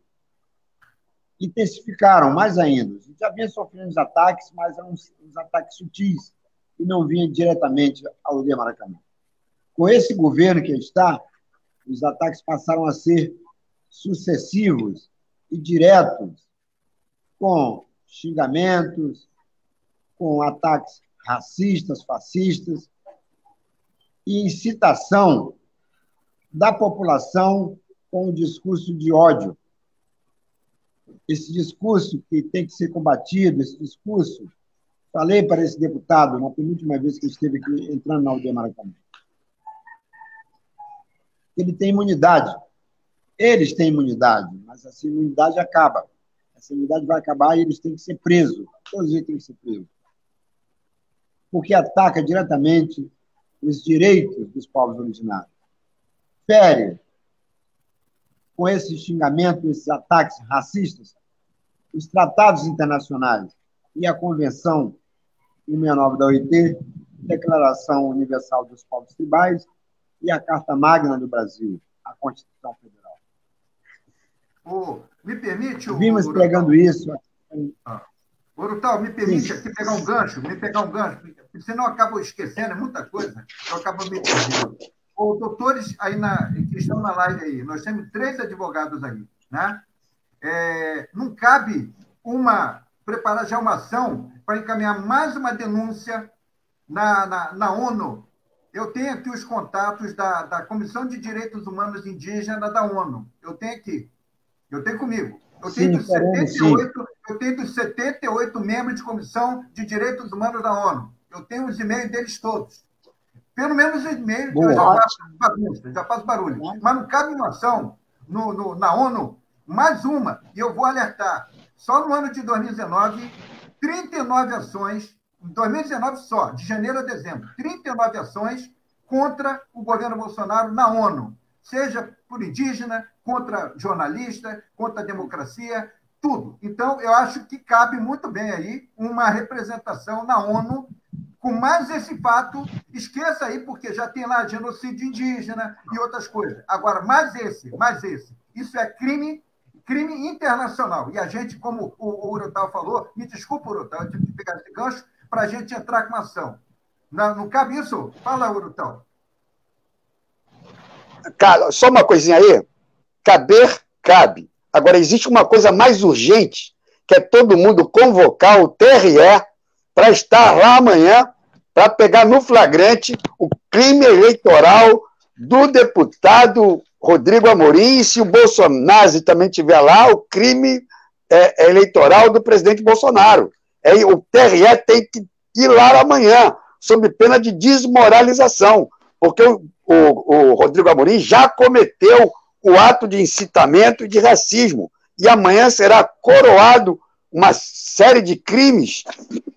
intensificaram mais ainda. Já vinha sofrendo os ataques, mas eram uns, ataques sutis, e não vinha diretamente ao aldeia Maracanã. Com esse governo que está, os ataques passaram a ser sucessivos e diretos, com xingamentos, com ataques racistas, fascistas e incitação da população com o discurso de ódio. Esse discurso que tem que ser combatido, esse discurso, falei para esse deputado na penúltima vez que esteve aqui entrando na aldeia Maracanã ele tem imunidade. Eles têm imunidade, mas essa imunidade acaba. Essa imunidade vai acabar e eles têm que ser presos. Todos eles têm que ser presos. Porque ataca diretamente os direitos dos povos originários. Fere, com esses xingamentos, esses ataques racistas, os tratados internacionais e a Convenção 169 da OIT, Declaração Universal dos Povos Tribais e a Carta Magna do Brasil, a Constituição Federal. Oh, me permite. Vimos pregando isso. Ah. Orutal, me permite Sim. aqui pegar um gancho, me pegar um gancho, porque senão eu acabo esquecendo, é muita coisa, eu acabo me perdendo. Os doutores aí na, que estão na live aí, nós temos três advogados aí, né? É, não cabe uma preparar já uma ação para encaminhar mais uma denúncia na, na, na ONU. Eu tenho aqui os contatos da, da Comissão de Direitos Humanos Indígenas da ONU. Eu tenho aqui. Eu tenho comigo. Eu tenho, sim, dos 78, eu tenho dos 78 membros de Comissão de Direitos Humanos da ONU. Eu tenho os e-mails deles todos. Pelo menos os e-mails eu já faço bagunça, já faço barulho. Mas não cabe uma ação no, no, na ONU, mais uma, e eu vou alertar. Só no ano de 2019, 39 ações, 2019 só, de janeiro a dezembro, 39 ações contra o governo Bolsonaro na ONU, seja por indígena, contra jornalista, contra a democracia, tudo. Então, eu acho que cabe muito bem aí uma representação na ONU com mais esse fato. Esqueça aí, porque já tem lá genocídio indígena e outras coisas. Agora, mais esse, mais esse. Isso é crime crime internacional. E a gente, como o, Urutau falou, me desculpa, Urutau, eu tive que pegar esse gancho para a gente entrar com ação. Não, não cabe isso? Fala, Urutau. Cara, só uma coisinha aí. Caber, cabe. Agora, existe uma coisa mais urgente, que é todo mundo convocar o TRE para estar lá amanhã, para pegar no flagrante o crime eleitoral do deputado Rodrigo Amorim, e se o Bolsonaro também tiver lá, o crime é, eleitoral do presidente Bolsonaro. É, o TRE tem que ir lá amanhã, sob pena de desmoralização, porque o, o, o Rodrigo Amorim já cometeu o ato de incitamento e de racismo, e amanhã será coroado uma série de crimes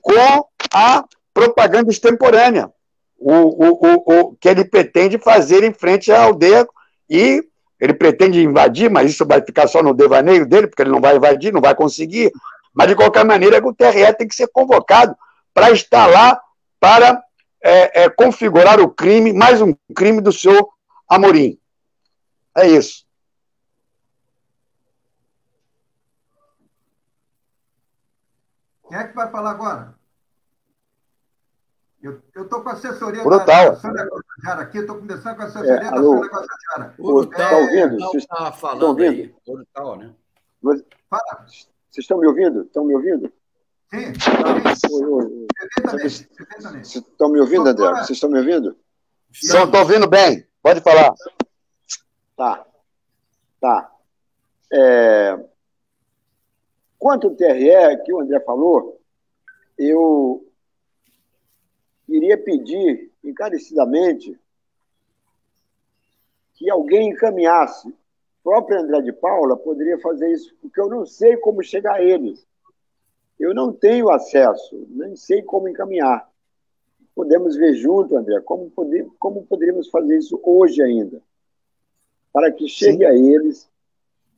com a propaganda extemporânea, o, o, o, que ele pretende fazer em frente à aldeia e ele pretende invadir, mas isso vai ficar só no devaneio dele, porque ele não vai invadir, não vai conseguir. Mas, de qualquer maneira, o TRE tem que ser convocado para estar lá para é, é, configurar o crime, mais um crime do senhor Amorim. É isso. Quem é que vai falar agora? Eu estou com a assessoria Brutal. da Guajajara aqui, estou começando com a assessoria é, da Sônia Guajajara. Está é, ouvindo? Estão falando ouvindo? aí. Brutal, né? Fala. Vocês estão me ouvindo? Estão me ouvindo? Sim. sim. Oi, oi, oi. Vocês estão me ouvindo, André? Vocês estão me ouvindo? Estou ouvindo bem. Pode falar. Tá. Tá. É... Quanto ao TRE, que o André falou, eu queria pedir encarecidamente que alguém encaminhasse. Próprio André de Paula poderia fazer isso, porque eu não sei como chegar a eles. Eu não tenho acesso, nem sei como encaminhar. Podemos ver junto, André, como, poder, como poderíamos fazer isso hoje ainda, para que chegue Sim. a eles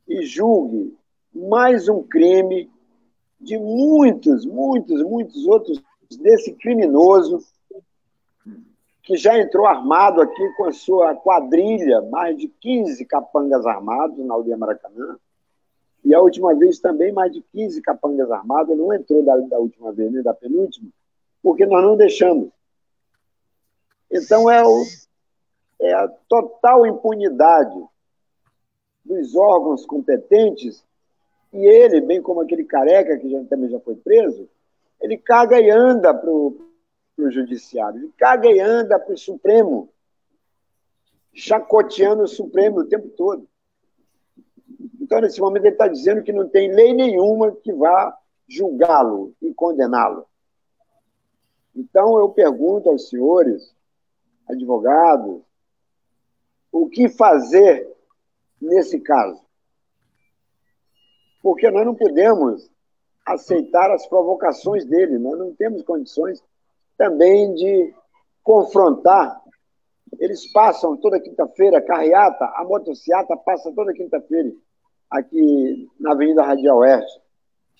e julgue mais um crime de muitos, muitos, muitos outros desse criminoso que já entrou armado aqui com a sua quadrilha, mais de 15 capangas armados na aldeia Maracanã. E a última vez também mais de 15 capangas armadas, não entrou da, da última vez, nem da penúltima, porque nós não deixamos. Então é, o, é a total impunidade dos órgãos competentes e ele, bem como aquele careca que já, também já foi preso, ele caga e anda para o para o judiciário, ele caga e anda para o Supremo, chacoteando o Supremo o tempo todo. Então, nesse momento, ele está dizendo que não tem lei nenhuma que vá julgá-lo e condená-lo. Então, eu pergunto aos senhores, advogados, o que fazer nesse caso. Porque nós não podemos aceitar as provocações dele, nós não temos condições também de confrontar. Eles passam toda quinta-feira, carreata, a motociata passa toda quinta-feira aqui na Avenida Radial Oeste.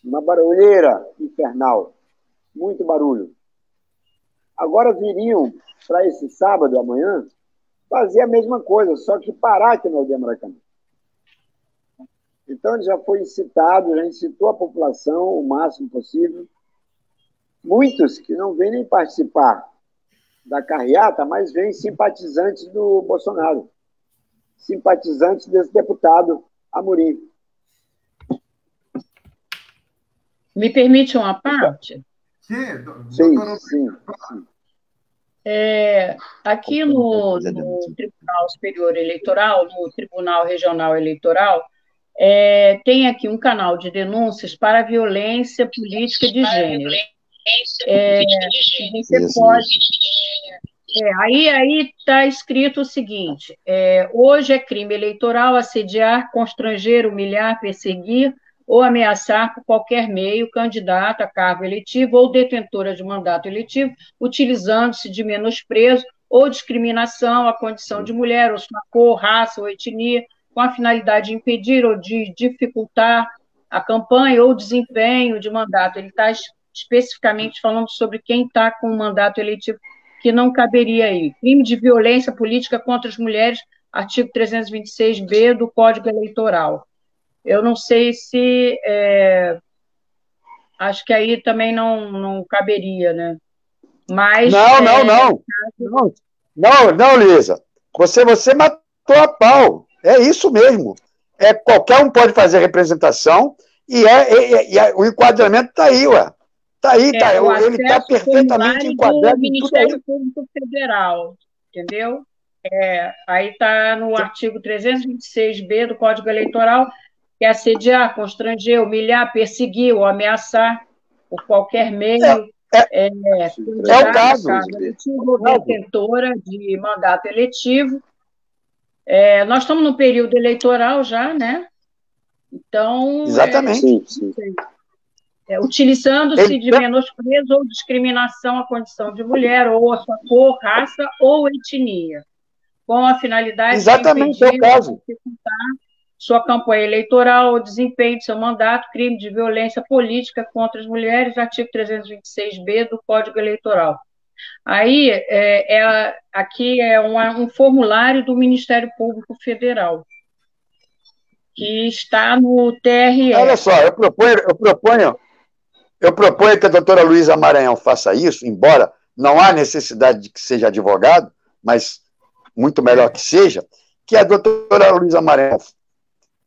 Uma barulheira infernal, muito barulho. Agora viriam para esse sábado, amanhã, fazer a mesma coisa, só que parar aqui no Aldeia Maracanã. Então, ele já foi incitado, já incitou a população o máximo possível. Muitos que não vêm nem participar da carreata, mas vêm simpatizantes do Bolsonaro, simpatizantes desse deputado Amorim. Me permite uma parte? Sim, sim, sim, sim. É, aqui no, no, Tribunal Superior Eleitoral, no Tribunal Regional Eleitoral, é, tem aqui um canal de denúncias para violência política de gênero. É, você isso, pode. É, aí aí está escrito o seguinte: é, hoje é crime eleitoral assediar, constranger, humilhar, perseguir ou ameaçar por qualquer meio candidato a cargo eletivo ou detentora de mandato eletivo, utilizando-se de menosprezo ou discriminação à condição de mulher, ou sua cor, raça ou etnia, com a finalidade de impedir ou de dificultar a campanha ou desempenho de mandato. Ele está especificamente falando sobre quem está com um mandato eletivo que não caberia aí. Crime de violência política contra as mulheres, artigo 326b do Código Eleitoral. Eu não sei se. É, acho que aí também não, não caberia, né? Mas. Não, é, não, não. Não, não, não, Lisa. Você, você matou a pau. É isso mesmo. É, qualquer um pode fazer representação e, é, e, e, o enquadramento está aí, ué. Está aí, tá, é, ele está perfeitamente enquadrado. Do Ministério Público Federal, entendeu? É, aí está no artigo 326b do Código Eleitoral, que é assediar, constranger, humilhar, perseguir ou ameaçar por qualquer meio. É, é, é, é o caso. Eletivo, detentora de mandato eletivo. É, nós estamos no período eleitoral já, né? Então. Exatamente. É, é, utilizando-se de menosprezo ou discriminação à condição de mulher, ou a sua cor, raça ou etnia, com a finalidade Exatamente, de impedir, é caso. dificultar sua campanha eleitoral, o desempenho de seu mandato, crime de violência política contra as mulheres, artigo 326b do Código Eleitoral. Aí, é, é aqui é um formulário do Ministério Público Federal, que está no TRE. Olha só, eu proponho, eu proponho, eu proponho que a doutora Luísa Maranhão faça isso, embora não há necessidade de que seja advogado, mas muito melhor que seja, que a doutora Luísa Maranhão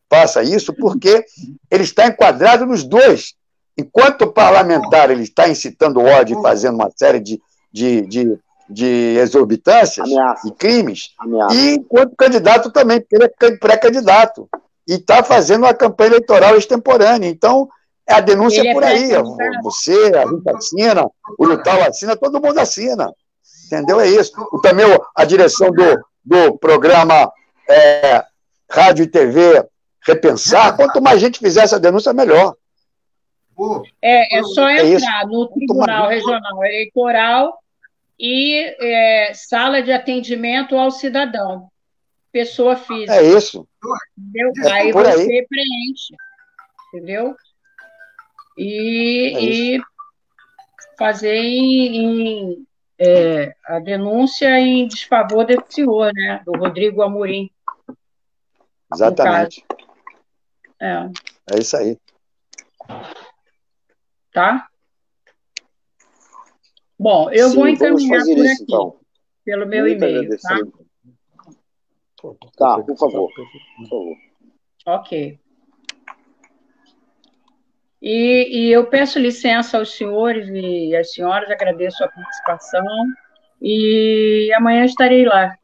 faça isso, porque ele está enquadrado nos dois. Enquanto parlamentar, ele está incitando ódio e fazendo uma série de, de, de, de exorbitâncias Ameaça. e crimes, Ameaça. e enquanto candidato também, porque ele é pré-candidato, e está fazendo uma campanha eleitoral extemporânea. Então, a denúncia é por aí. Você, a Rita assina, o Lutal assina, todo mundo assina. Entendeu? É isso. O, também a direção do, do programa é, Rádio e TV repensar. Quanto mais gente fizer essa denúncia, melhor. É, é só é entrar no Tribunal Regional Eleitoral e é, sala de atendimento ao cidadão, pessoa física. É isso. Entendeu? É aí você aí. preenche, entendeu? E, é e fazer em, em é, a denúncia em desfavor desse senhor, né? Do Rodrigo Amorim. Exatamente. É. É isso aí. Tá? Bom, eu Sim, vou encaminhar por isso, aqui, então. pelo meu e-mail, tá? Tá, por favor. Por favor. Ok. E, e, eu peço licença aos senhores e às senhoras, agradeço a participação e amanhã estarei lá.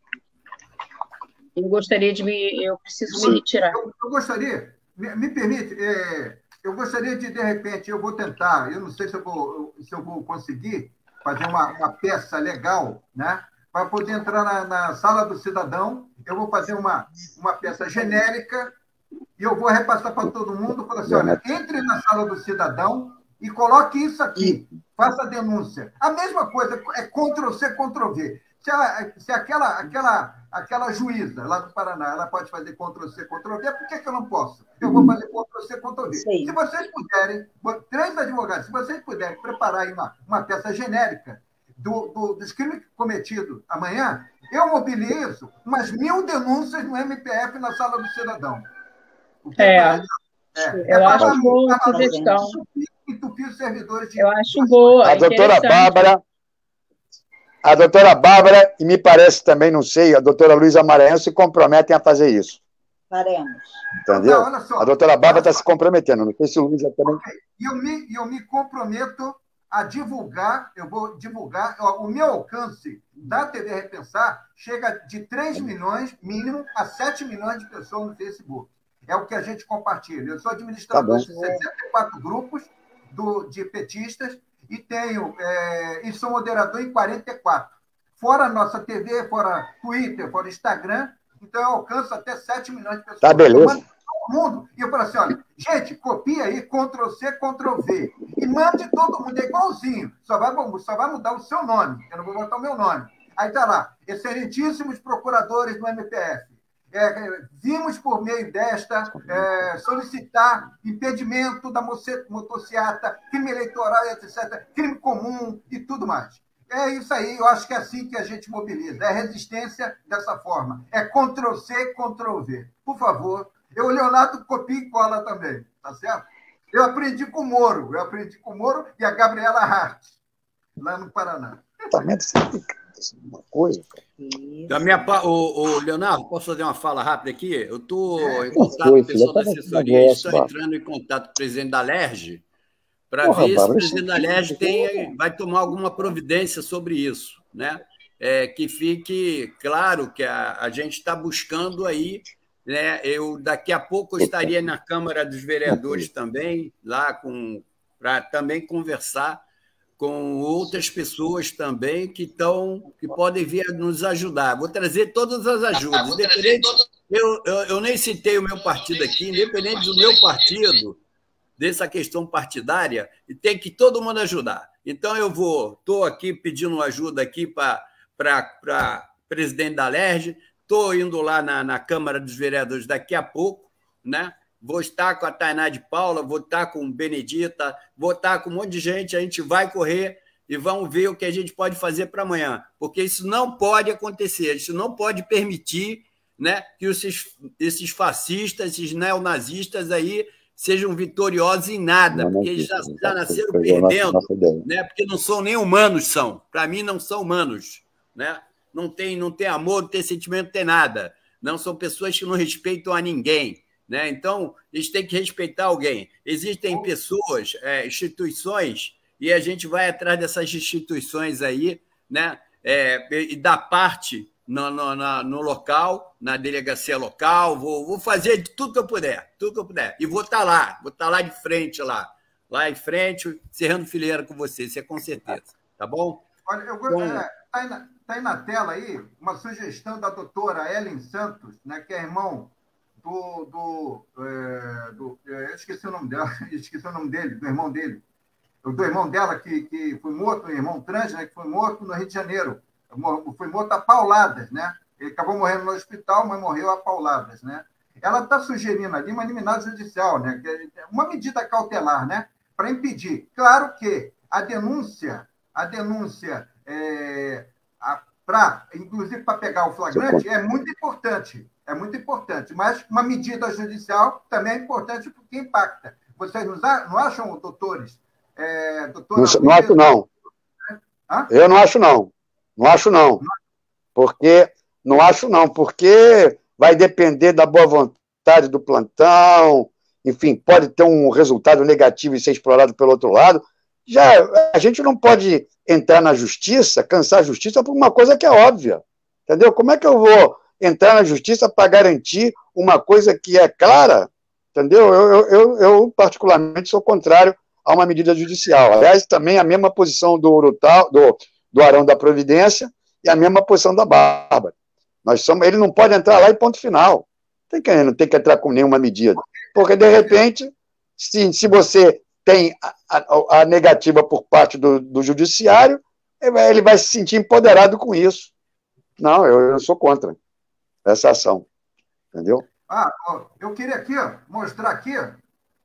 Eu gostaria de me. Eu preciso Sim, me retirar. Eu, eu gostaria, me, me permite, é, eu gostaria de, de repente, eu vou tentar, eu não sei se eu vou, se eu vou conseguir fazer uma, uma peça legal, né? Para poder entrar na, na, sala do cidadão eu vou fazer uma, uma peça genérica e eu vou repassar para todo mundo, falar assim, olha, entre na sala do cidadão e coloque isso aqui, faça a denúncia. A mesma coisa, é Ctrl-C, Ctrl-V. Se, a, se aquela, aquela, aquela juíza lá do Paraná, ela pode fazer Ctrl-C, Ctrl-V, por que, que eu não posso? Eu vou fazer Ctrl-C, Ctrl-V. Se vocês puderem, três advogados, se vocês puderem preparar uma, uma peça genérica do, do, dos crimes cometidos amanhã, eu mobilizo umas mil denúncias no MPF na sala do cidadão. É, é, é, eu acho boa a sugestão. Entupir os servidores de... Eu acho boa. A doutora Bárbara a doutora Bárbara, e me parece também, não sei, a doutora Luísa Maranhão se comprometem a fazer isso. Faremos. Entendeu? Não, a doutora Bárbara está se comprometendo, não sei se o Luísa também. Okay. E eu me, eu me comprometo a divulgar, eu vou divulgar, o meu alcance da TV Repensar chega de 3 milhões, mínimo, a 7 milhões de pessoas no Facebook. É o que a gente compartilha. Eu sou administrador tá de 64 grupos do, de petistas e tenho é, e sou moderador em 44. Fora nossa TV, fora Twitter, fora Instagram, então eu alcanço até 7 milhões de pessoas. Tá, beleza. todo mundo. E eu falo assim: olha, gente, copia aí, Ctrl C, Ctrl V. E mande todo mundo, é igualzinho. Só vai, só vai mudar o seu nome. Eu não vou botar o meu nome. Aí tá lá, excelentíssimos procuradores do MPF é, vimos por meio desta é, solicitar impedimento da motocicleta, crime eleitoral, etc., crime comum e tudo mais. É isso aí, eu acho que é assim que a gente mobiliza. É resistência dessa forma. É Ctrl-C, Ctrl-V. Por favor. Eu, Leonardo, copia e cola também, tá certo? Eu aprendi com o Moro, eu aprendi com o Moro e a Gabriela Hart, lá no Paraná. Também uma coisa. Da minha, o, o, Leonardo, posso fazer uma fala rápida aqui? Eu estou em contato com o pessoal da assessoria, estou entrando em contato com o presidente da LERJ para ver se o presidente da LERJ tem, vai tomar alguma providência sobre isso, né? É, que fique claro que a, a gente está buscando aí, né? Eu daqui a pouco estaria na Câmara dos Vereadores também, lá com para também conversar com outras pessoas também que estão que podem vir nos ajudar. Vou trazer todas as ajudas. Independente, eu, eu, eu, nem citei o meu partido aqui, independente do meu partido, dessa questão partidária, e tem que todo mundo ajudar. Então eu vou, estou aqui pedindo ajuda aqui para para presidente da LERJ, estou indo lá na, na Câmara dos Vereadores daqui a pouco, né? Vou estar com a Tainá de Paula, vou estar com Benedita, vou estar com um monte de gente, a gente vai correr e vamos ver o que a gente pode fazer para amanhã, porque isso não pode acontecer, isso não pode permitir né, que esses, esses fascistas, esses neonazistas aí sejam vitoriosos em nada, não, porque eles já, já nasceram perdendo, né, porque não são nem humanos, são. Para mim, não são humanos. Né? Não, tem, não tem amor, não tem sentimento, não tem nada. Não são pessoas que não respeitam a ninguém. Né? Então, eles têm que respeitar alguém. Existem pessoas, é, instituições, e a gente vai atrás dessas instituições aí, né? É, e dar parte no, no, no, local, na delegacia local, vou, vou fazer de tudo que eu puder, tudo que eu puder. E vou estar tá lá, vou estar tá lá de frente lá, lá em frente, cerrando fileira com você, isso é com certeza. Tá bom? Olha, eu vou. Então, é, tá, aí na, tá aí na tela aí uma sugestão da doutora Ellen Santos, né, que é irmão do. do, é, do é, esqueci o nome dela, esqueci o nome dele, do irmão dele. Do irmão dela, que, que foi morto, o irmão trans, né, que foi morto no Rio de Janeiro. Foi morto a pauladas, né? Ele acabou morrendo no hospital, mas morreu a pauladas, né? Ela está sugerindo ali uma liminar judicial, né? É uma medida cautelar, né? Para impedir. Claro que a denúncia, a denúncia é, para, inclusive para pegar o flagrante, é muito importante é muito importante. Mas uma medida judicial também é importante porque impacta. Vocês não acham, doutores? É, doutora, não, não acho, não. Hã? Eu não acho, não. Não acho, não. Porque. Não acho, não, porque vai depender da boa vontade do plantão, enfim, pode ter um resultado negativo e ser explorado pelo outro lado. Já a gente não pode entrar na justiça, cansar a justiça por uma coisa que é óbvia. Entendeu? Como é que eu vou entrar na justiça para garantir uma coisa que é clara, entendeu? Eu, eu, eu, particularmente, sou contrário a uma medida judicial. Aliás, também a mesma posição do do, do Arão da Providência e a mesma posição da Bárbara. Nós somos, ele não pode entrar lá e ponto final. Tem que, não tem que entrar com nenhuma medida. Porque, de repente, se, se você tem a, a, a negativa por parte do, do judiciário, ele vai se sentir empoderado com isso. Não, eu, eu sou contra essa ação. Entendeu? Ah, eu queria aqui mostrar aqui.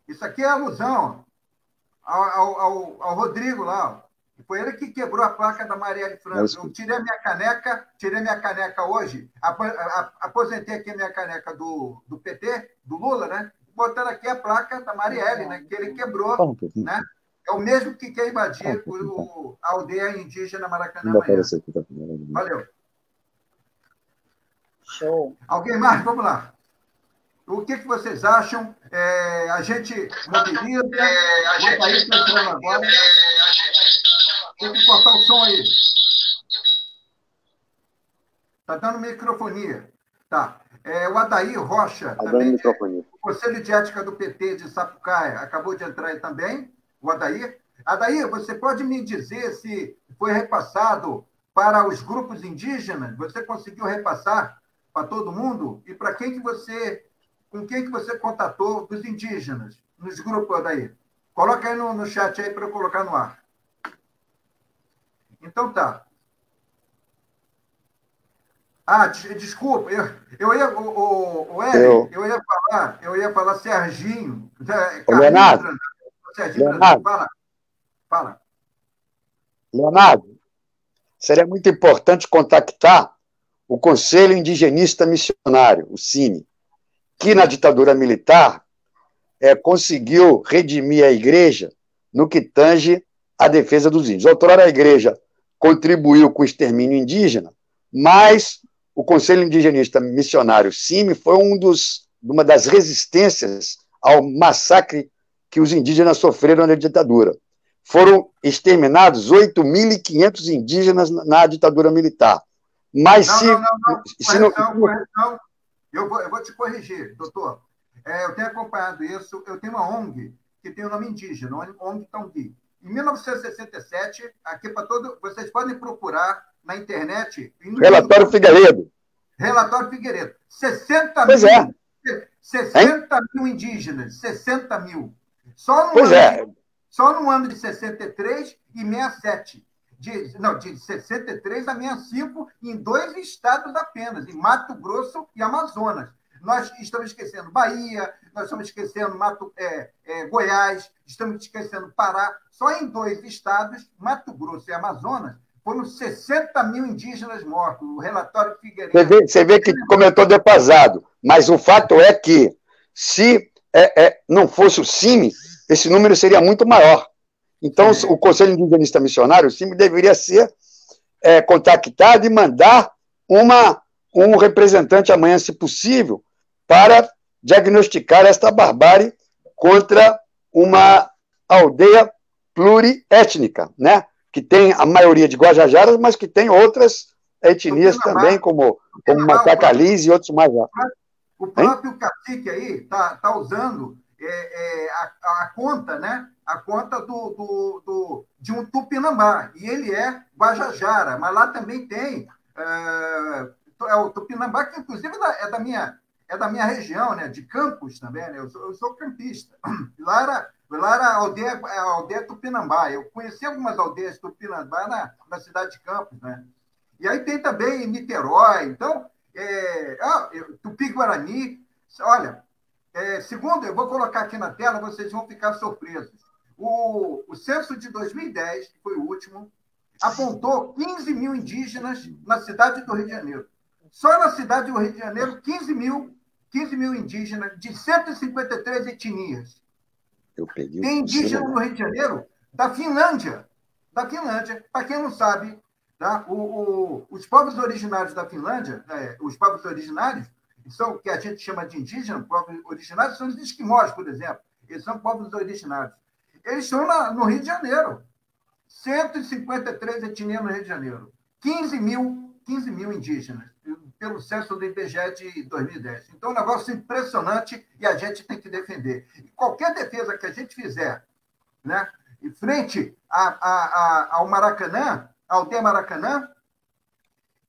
Isso aqui é alusão ao, ao, ao Rodrigo lá. Foi ele que quebrou a placa da Marielle Franco. Eu tirei minha caneca, tirei minha caneca hoje, aposentei aqui a minha caneca do, do PT, do Lula, né? Botando aqui a placa da Marielle, né? Que ele quebrou, né? É o mesmo que quer invadir o, a aldeia indígena Maracanã. Tá Valeu. Show. Alguém mais? Vamos lá. O que, que vocês acham? É, a gente mobiliza. É, a gente país está entrando agora. Tem que cortar o som aí. Está dando microfonia. Tá. É, o Adair Rocha, tá também, microfonia. o Conselho de Ética do PT de Sapucaia, acabou de entrar aí também, o Adair. Adair, você pode me dizer se foi repassado para os grupos indígenas? Você conseguiu repassar para todo mundo? E para quem que você com quem que você contatou dos indígenas, nos grupos daí? Coloca aí no, no chat aí para eu colocar no ar. Então tá. Ah, desculpa, eu, eu ia, o, o, o eu. eu ia falar, eu ia falar Serginho. Carlinhos, Leonardo. Serginho, Leonardo. Fala. Fala. Leonardo, seria muito importante contactar o Conselho Indigenista Missionário, o CINE que na ditadura militar é, conseguiu redimir a igreja no que tange à defesa dos índios. Outrora a igreja contribuiu com o extermínio indígena, mas o Conselho Indigenista Missionário CIMI foi um dos, uma das resistências ao massacre que os indígenas sofreram na ditadura. Foram exterminados 8.500 indígenas na ditadura militar. Mas não, se. Não, não, não. se não, não, eu vou, eu vou te corrigir, doutor. É, eu tenho acompanhado isso. Eu tenho uma ONG que tem o nome indígena, ONG Tongui. Em 1967, aqui para todo. Vocês podem procurar na internet. Relatório Figueiredo. Relatório Figueiredo. 60 pois mil. É. 60 hein? mil indígenas. 60 mil. Só no, pois ano, é. só no ano de 63 e 67 de, não, de 63 a 65 em dois estados apenas, em Mato Grosso e Amazonas. Nós estamos esquecendo Bahia, nós estamos esquecendo Mato, é, é, Goiás, estamos esquecendo Pará. Só em dois estados, Mato Grosso e Amazonas, foram 60 mil indígenas mortos. O relatório Figueiredo. Você vê, você vê que comentou defasado, mas o fato é que, se é, é não fosse o CIMI, esse número seria muito maior. Então, o Conselho Indigenista Missionário, o deveria ser é, contactado e mandar uma, um representante amanhã, se possível, para diagnosticar esta barbárie contra uma aldeia pluriétnica, né? que tem a maioria de Guajajaras, mas que tem outras etnias também, como, como Macacalis e outros mais lá. O próprio hein? cacique aí está tá usando é, é, a, a, conta, né? A conta do, do, do, de um Tupinambá. E ele é Guajajara, mas lá também tem. É, é o Tupinambá, que inclusive é da, é da, minha, é da minha região, né? De Campos também, né? Eu sou, eu sou campista. Lá era, lá era a aldeia, a aldeia Tupinambá. Eu conheci algumas aldeias Tupinambá na, na cidade de Campos, né? E aí tem também Niterói. Então, é, ah, Tupi-Guarani. Olha, é, segundo, eu vou colocar aqui na tela, vocês vão ficar surpresos. O, o censo de 2010, que foi o último, apontou 15 mil indígenas na cidade do Rio de Janeiro. Só na cidade do Rio de Janeiro, 15 mil, 15 mil indígenas de 153 etnias. Tem indígena no Rio de Janeiro da Finlândia. Da Finlândia. Para quem não sabe, tá? o, o, os povos originários da Finlândia, é, os povos originários, são que a gente chama de indígenas, povos originários, são os esquimós, por exemplo. Eles são povos originários. Eles estão na, no Rio de Janeiro. 153 etnias no Rio de Janeiro. 15 mil, 15 mil indígenas, pelo censo do IBGE de 2010. Então, é um negócio impressionante e a gente tem que defender. E qualquer defesa que a gente fizer, né, em frente a, a, a, ao Maracanã, ao aldeia Maracanã,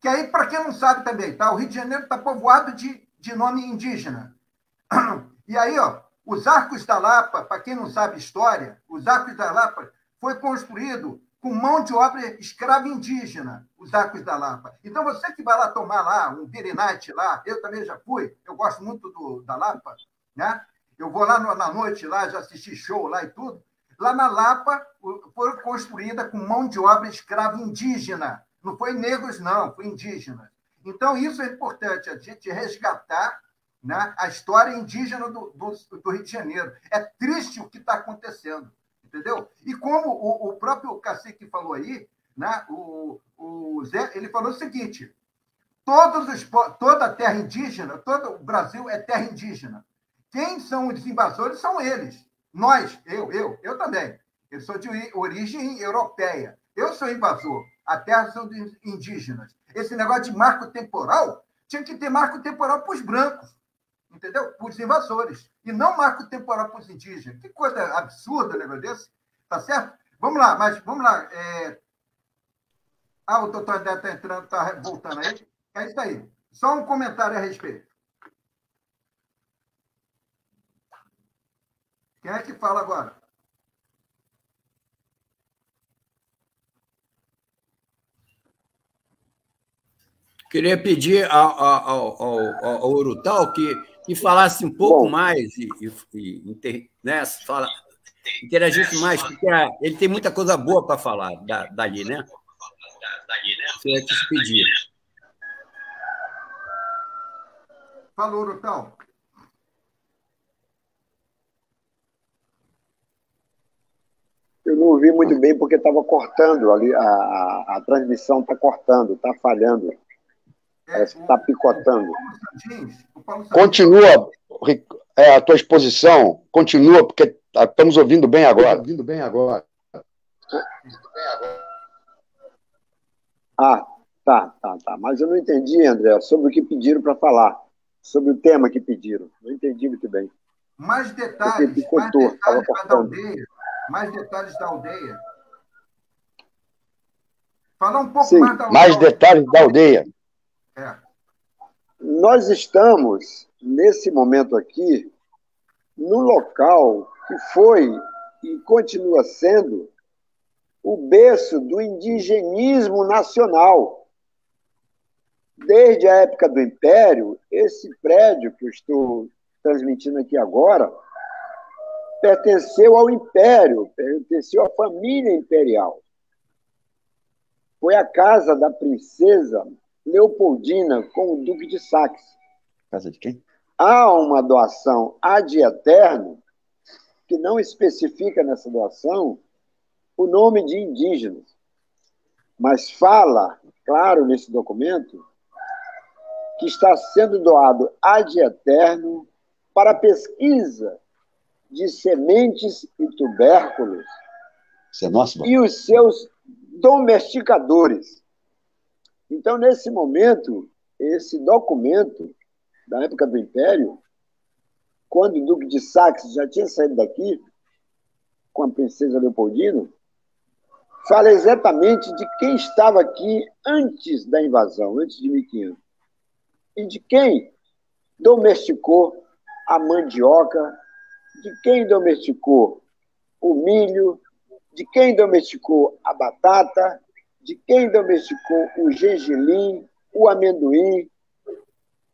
Que aí, para quem não sabe também, tá? o Rio de Janeiro está povoado de, de nome indígena. E aí, ó, os Arcos da Lapa, para quem não sabe história, os Arcos da Lapa foi construído com mão de obra escrava indígena, os Arcos da Lapa. Então, você que vai lá tomar lá um night lá, eu também já fui, eu gosto muito do, da Lapa, né? Eu vou lá no, na noite, lá, já assisti show lá e tudo. Lá na Lapa, foi construída com mão de obra escrava indígena. Não foi negros, não, foi indígena. Então, isso é importante, a gente resgatar né, a história indígena do, do, do Rio de Janeiro. É triste o que está acontecendo entendeu? E como o, o próprio cacique falou aí, né, o, o Zé, ele falou o seguinte: todos os, toda a terra indígena, todo o Brasil é terra indígena. Quem são os invasores são eles. Nós, eu, eu, eu também. Eu sou de origem europeia. Eu sou invasor. A terra são dos indígenas. Esse negócio de marco temporal tinha que ter marco temporal para os brancos entendeu? Para os invasores, e não marco temporal para os indígenas. Que coisa absurda negócio desse, tá certo? Vamos lá, mas vamos lá. É... Ah, o doutor André está entrando, está voltando aí. É isso aí. Só um comentário a respeito. Quem é que fala agora? Queria pedir ao, ao, ao, ao Urutau que que falasse um pouco Bom, mais e, e, e né, fala, interagisse mais, porque ele tem muita coisa boa para falar da, dali, né? Você ia te pedir. Falou, Urutão. Eu não ouvi muito bem porque estava cortando ali, a, a, a transmissão está cortando, está falhando. Parece que está picotando. Continua, é, a tua exposição, continua, porque estamos ouvindo bem agora. Ouvindo bem agora. Ah, tá, tá, tá. Mas eu não entendi, André, sobre o que pediram para falar. Sobre o tema que pediram. Não entendi muito bem. Mais detalhes, picotou, mais detalhes da aldeia. Mais detalhes da aldeia. Fala um pouco Sim, mais da aldeia. Mais detalhes da aldeia. É. Nós estamos, nesse momento aqui, no local que foi e continua sendo o berço do indigenismo nacional. Desde a época do Império, esse prédio que eu estou transmitindo aqui agora pertenceu ao Império, pertenceu à família imperial. Foi a casa da princesa Leopoldina com o Duque de Saxe. Casa de quem? Há uma doação ad eterno que não especifica nessa doação o nome de indígenas, mas fala, claro, nesse documento, que está sendo doado ad eterno para pesquisa de sementes e tubérculos é nosso, e os seus domesticadores. Então, nesse momento, esse documento da época do Império, quando o Duque de Saxe já tinha saído daqui com a princesa Leopoldina, fala exatamente de quem estava aqui antes da invasão, antes de 1500, e de quem domesticou a mandioca, de quem domesticou o milho, de quem domesticou a batata, de quem domesticou o gengilim, o amendoim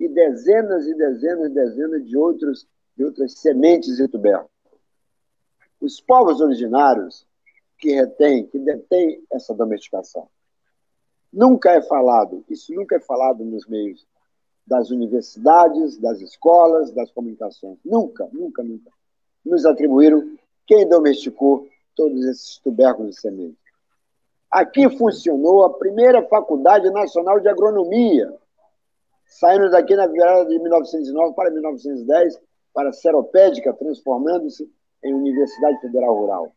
e dezenas e dezenas e dezenas de, outros, de outras sementes e tubérculos. Os povos originários que retêm, que detêm essa domesticação. Nunca é falado, isso nunca é falado nos meios das universidades, das escolas, das comunicações. Nunca, nunca, nunca. Nos atribuíram quem domesticou todos esses tubérculos e sementes. Aqui funcionou a primeira Faculdade Nacional de Agronomia, saindo daqui na virada de 1909 para 1910, para a Seropédica, transformando-se em Universidade Federal Rural.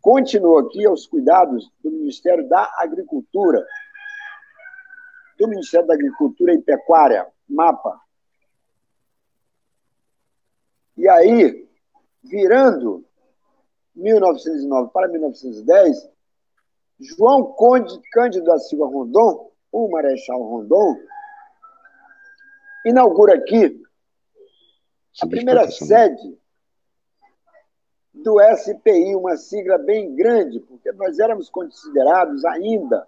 Continuou aqui aos cuidados do Ministério da Agricultura, do Ministério da Agricultura e Pecuária, MAPA. E aí, virando 1909 para 1910, João Conde Cândido da Silva Rondon o Marechal Rondon, inaugura aqui a primeira sede do SPI, uma sigla bem grande, porque nós éramos considerados ainda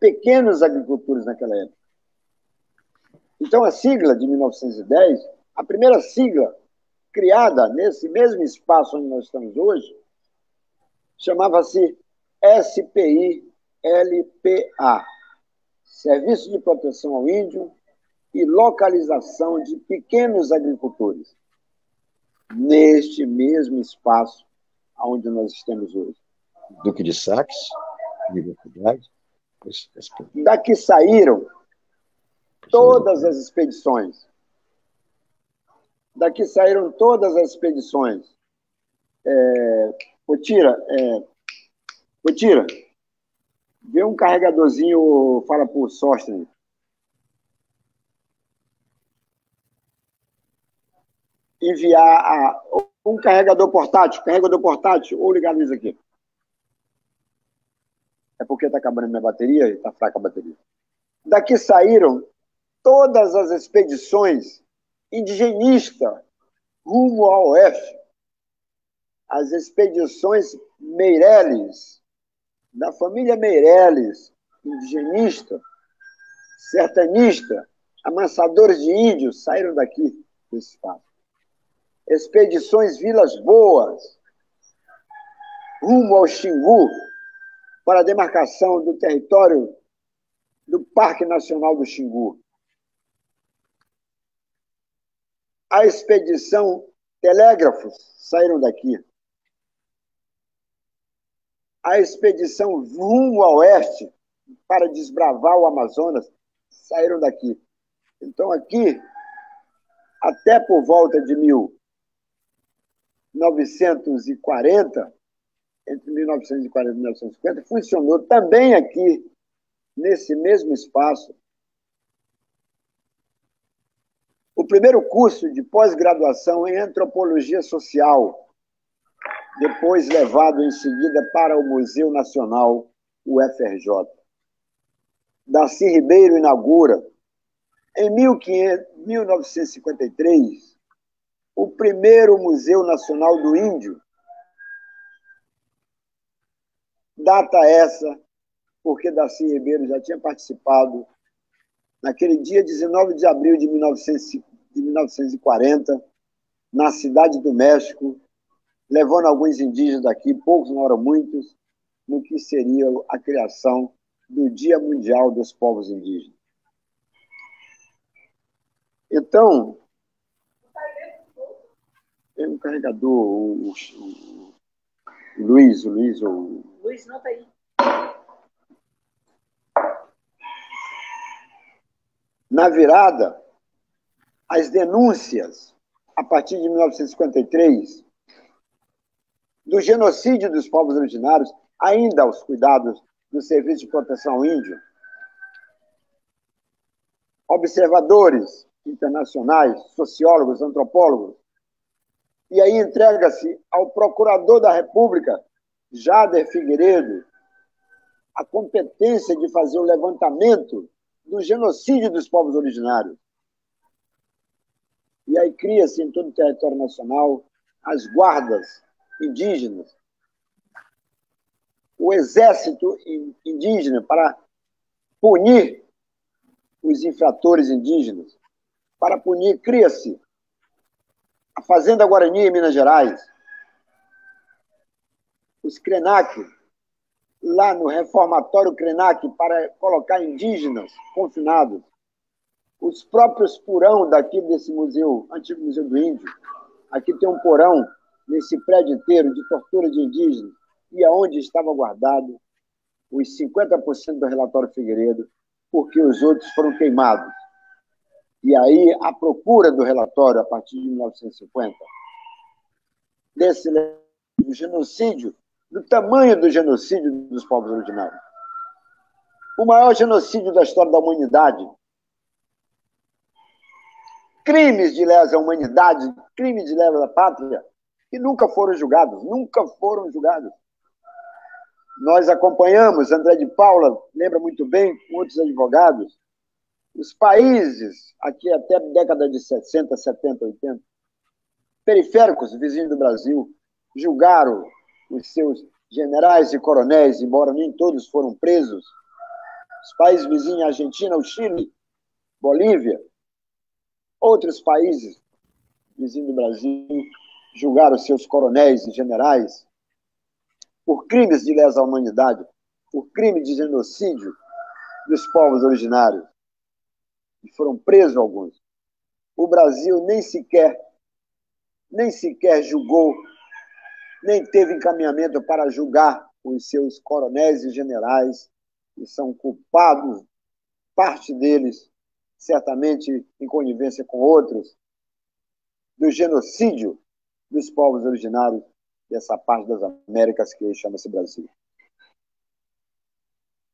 pequenos agricultores naquela época. Então, a sigla de 1910, a primeira sigla criada nesse mesmo espaço onde nós estamos hoje, chamava-se SPI-LPA Serviço de Proteção ao Índio e Localização de Pequenos Agricultores neste mesmo espaço onde nós estamos hoje. Duque de Sax, Universidade. Daqui saíram todas as expedições. Daqui saíram todas as expedições. É, é, Otira, vê um carregadorzinho, fala por Sóstenes. enviar a, um carregador portátil, carregador portátil, ou ligar isso aqui. É porque está acabando minha bateria e está fraca a bateria. Daqui saíram todas as expedições indigenistas rumo ao oeste. As expedições Meireles, da família Meireles, indigenista, sertanista, amansadores de índios, saíram daqui, desse espaço expedições Vilas Boas, rumo ao Xingu, para a demarcação do território do Parque Nacional do Xingu. A expedição Telégrafos saíram daqui. A expedição rumo ao oeste, para desbravar o Amazonas, saíram daqui. Então, aqui, até por volta de mil 1940, entre 1940 e 1950, funcionou também aqui, nesse mesmo espaço, o primeiro curso de pós-graduação em antropologia social, depois levado em seguida para o Museu Nacional, o FRJ. Darcy Ribeiro inaugura, em 1953, o primeiro Museu Nacional do Índio. Data essa, porque Darcy Ribeiro já tinha participado naquele dia 19 de abril de, 1940, na cidade do México, levando alguns indígenas daqui, poucos não eram muitos, no que seria a criação do Dia Mundial dos Povos Indígenas. Então, tem um carregador, o, o, o, Luiz, o Luiz, o... Luiz não está aí. Na virada, as denúncias, a partir de 1953, do genocídio dos povos originários, ainda aos cuidados do Serviço de Proteção ao Índio, observadores internacionais, sociólogos, antropólogos, e aí entrega-se ao procurador da República, Jader Figueiredo, a competência de fazer o levantamento do genocídio dos povos originários. E aí cria-se em todo o território nacional as guardas indígenas, o exército indígena para punir os infratores indígenas, para punir, cria-se. A Fazenda Guarani, em Minas Gerais, os Krenak, lá no reformatório Krenak, para colocar indígenas confinados, os próprios porão daqui desse museu, antigo Museu do Índio, aqui tem um porão nesse prédio inteiro de tortura de indígenas, e aonde estava guardado os 50% do relatório Figueiredo, porque os outros foram queimados. E aí, a procura do relatório, a partir de 1950, desse genocídio, do tamanho do genocídio dos povos originários. O maior genocídio da história da humanidade. Crimes de lesa humanidade, crimes de lesa à pátria, que nunca foram julgados, nunca foram julgados. nós acompanhamos, André de Paula lembra muito bem, com outros advogados, os países, aqui até a década de 60, 70, 80, periféricos, vizinhos do Brasil, julgaram os seus generais e coronéis, embora nem todos foram presos. Os países vizinhos, Argentina, o Chile, Bolívia, outros países vizinhos do Brasil, julgaram seus coronéis e generais por crimes de lesa humanidade, por crime de genocídio dos povos originários. E foram presos alguns. O Brasil nem sequer, nem sequer julgou, nem teve encaminhamento para julgar os seus coronéis e generais, que são culpados, parte deles, certamente em conivência com outros, do genocídio dos povos originários dessa parte das Américas que chama-se Brasil.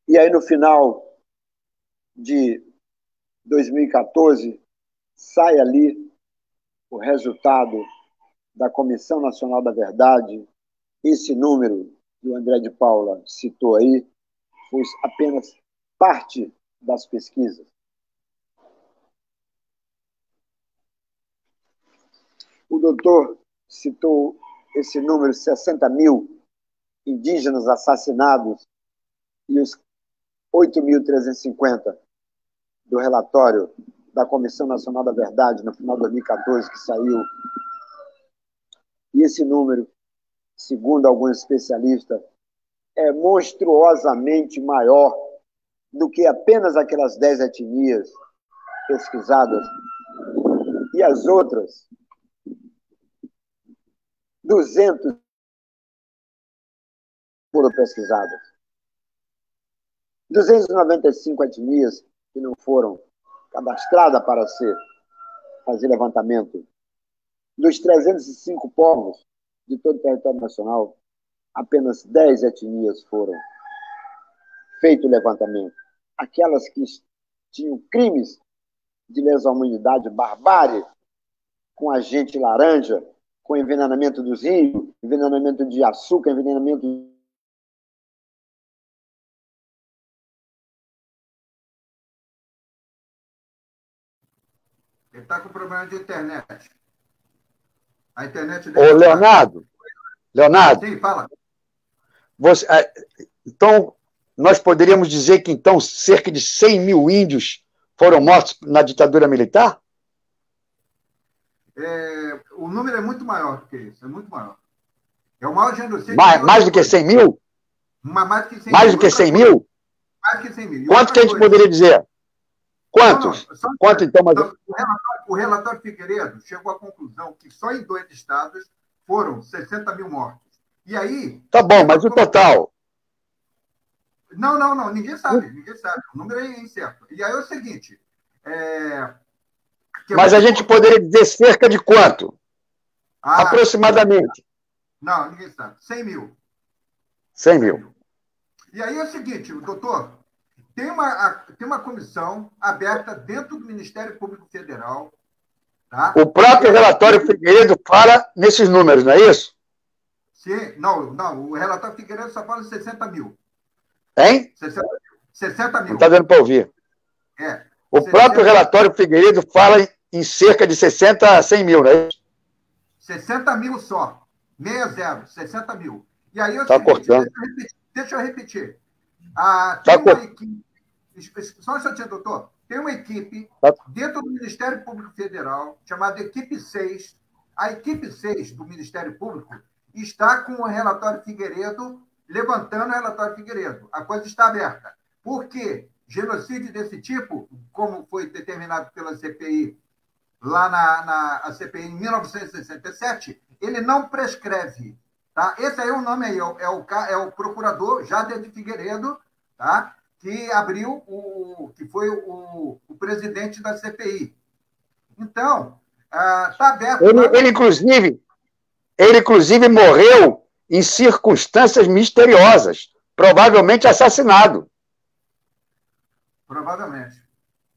E aí, no final de 2014, sai ali o resultado da Comissão Nacional da Verdade. Esse número que o André de Paula citou aí foi apenas parte das pesquisas. O doutor citou esse número, 60 mil indígenas assassinados e os 8.350 do relatório da Comissão Nacional da Verdade, no final de 2014, que saiu. E esse número, segundo alguns especialistas, é monstruosamente maior do que apenas aquelas 10 etnias pesquisadas e as outras 200 foram pesquisadas. 295 etnias que não foram cadastradas para ser, fazer levantamento. Dos 305 povos de todo o território nacional, apenas 10 etnias foram feito o levantamento. Aquelas que tinham crimes de lesa humanidade, barbárie, com agente laranja, com envenenamento dos rios, envenenamento de açúcar, envenenamento Ele está com problema de internet. A internet dele. Ô, tá- Leonardo. Leonardo. Sim, fala. Você, é, então, nós poderíamos dizer que então cerca de 100 mil índios foram mortos na ditadura militar? É, o número é muito maior do que isso, é muito maior. É o maior genocídio. Mais, mais do que 100 mil? mais, que 100 mais mil. do que 100 mil? Mais que 100 mil. Quanto que a gente coisa? poderia dizer? Quantos? Não, Quanto, então, mas... O, relatório, o relatório Figueiredo chegou à conclusão que só em dois estados foram 60 mil mortos. E aí. Tá bom, mas o total? Não, não, não. Ninguém sabe. Ninguém sabe. O número é incerto. E aí é o seguinte. É Mas a gente poderia dizer cerca de quanto? Ah, Aproximadamente. Não, ninguém sabe. 100 mil. 100 mil. E aí é o seguinte, doutor, tem uma, tem uma comissão aberta dentro do Ministério Público Federal. Tá? O próprio relatório Figueiredo fala nesses números, não é isso? Sim, não, não. O relatório Figueiredo só fala 60 mil. Hein? 60 mil. 60 mil. Não está dando para ouvir. É. O 60 próprio relatório Figueiredo fala em cerca de 60 a 100 mil, não é isso? 60 mil só. 60, 60 mil. E aí eu tá cortando. Deixa eu repetir. Deixa eu repetir. Ah, tá tem uma equipe. Só um instantinho, doutor. Tem uma equipe tá. dentro do Ministério Público Federal, chamada Equipe 6. A equipe 6 do Ministério Público está com o relatório Figueiredo, levantando o relatório Figueiredo. A coisa está aberta. Por quê? Genocídio desse tipo, como foi determinado pela CPI lá na, na CPI em 1967, ele não prescreve. Tá? Esse aí é o nome aí, é o, é o, é o procurador Jader de Figueiredo, tá? que abriu o. que foi o, o presidente da CPI. Então, está ah, aberto. Ele, ele, inclusive, ele, inclusive, morreu em circunstâncias misteriosas, provavelmente assassinado. Provavelmente.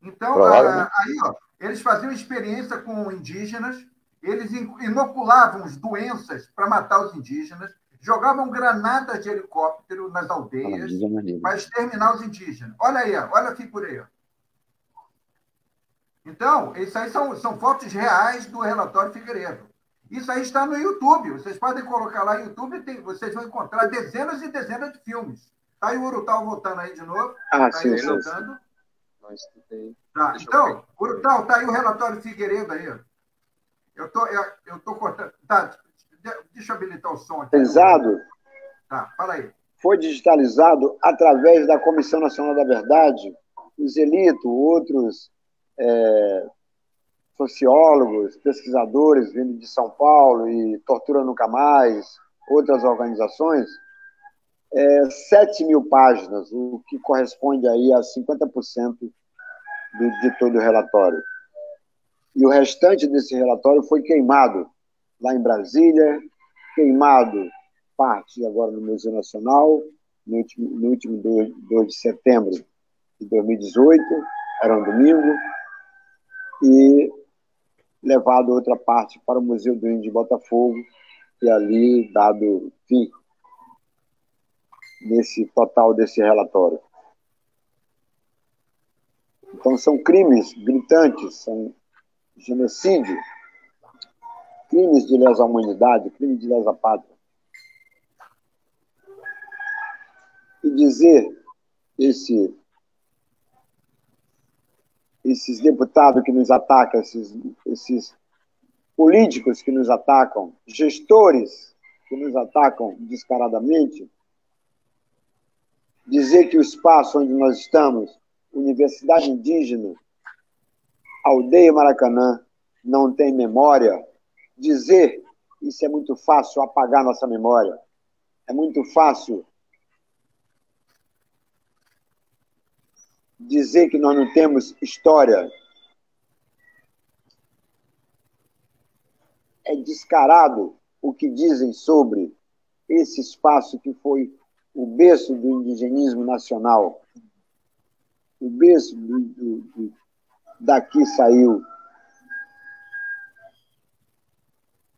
Então, Provavelmente. Ah, aí, ó, eles faziam experiência com indígenas, eles inoculavam doenças para matar os indígenas. jogavam granadas de helicóptero nas aldeias para exterminar os indígenas. Olha aí, olha a figura aí. Então, isso aí são, são fotos reais do relatório Figueiredo. Isso aí está no YouTube. Vocês podem colocar lá no YouTube, tem, vocês vão encontrar dezenas e dezenas de filmes. Tá aí o Urutau voltando aí de novo. Ah, tá sim, sim. Tá, então, Urutau, tá aí o relatório Figueiredo aí. Eu tô, eu, eu tô cortando. Tá, deixa eu habilitar o som aqui. Digitalizado. Tá, fala aí. Foi digitalizado através da Comissão Nacional da Verdade, o Zelito, outros é, sociólogos, pesquisadores vindo de São Paulo e Tortura Nunca Mais, outras organizações, é, 7 mil páginas, o que corresponde aí a 50% do, de todo o relatório. E o restante desse relatório foi queimado lá em Brasília, queimado parte agora no Museu Nacional, no último, no último 2 de setembro de 2018, era um domingo, e levado outra parte para o Museu do Índio de Botafogo e ali dado fim nesse total desse relatório. Então são crimes gritantes, são genocídio, crimes de lesa humanidade, crimes de lesa pátria. E dizer esse esses deputados que nos atacam, esses, esses políticos que nos atacam, gestores que nos atacam descaradamente, dizer que o espaço onde nós estamos, Universidade Indígena, Aldeia Maracanã, não tem memória, dizer isso é muito fácil apagar nossa memória. É muito fácil dizer que nós não temos história é descarado o que dizem sobre esse espaço que foi o berço do indigenismo nacional. O berço do, do, do, daqui saiu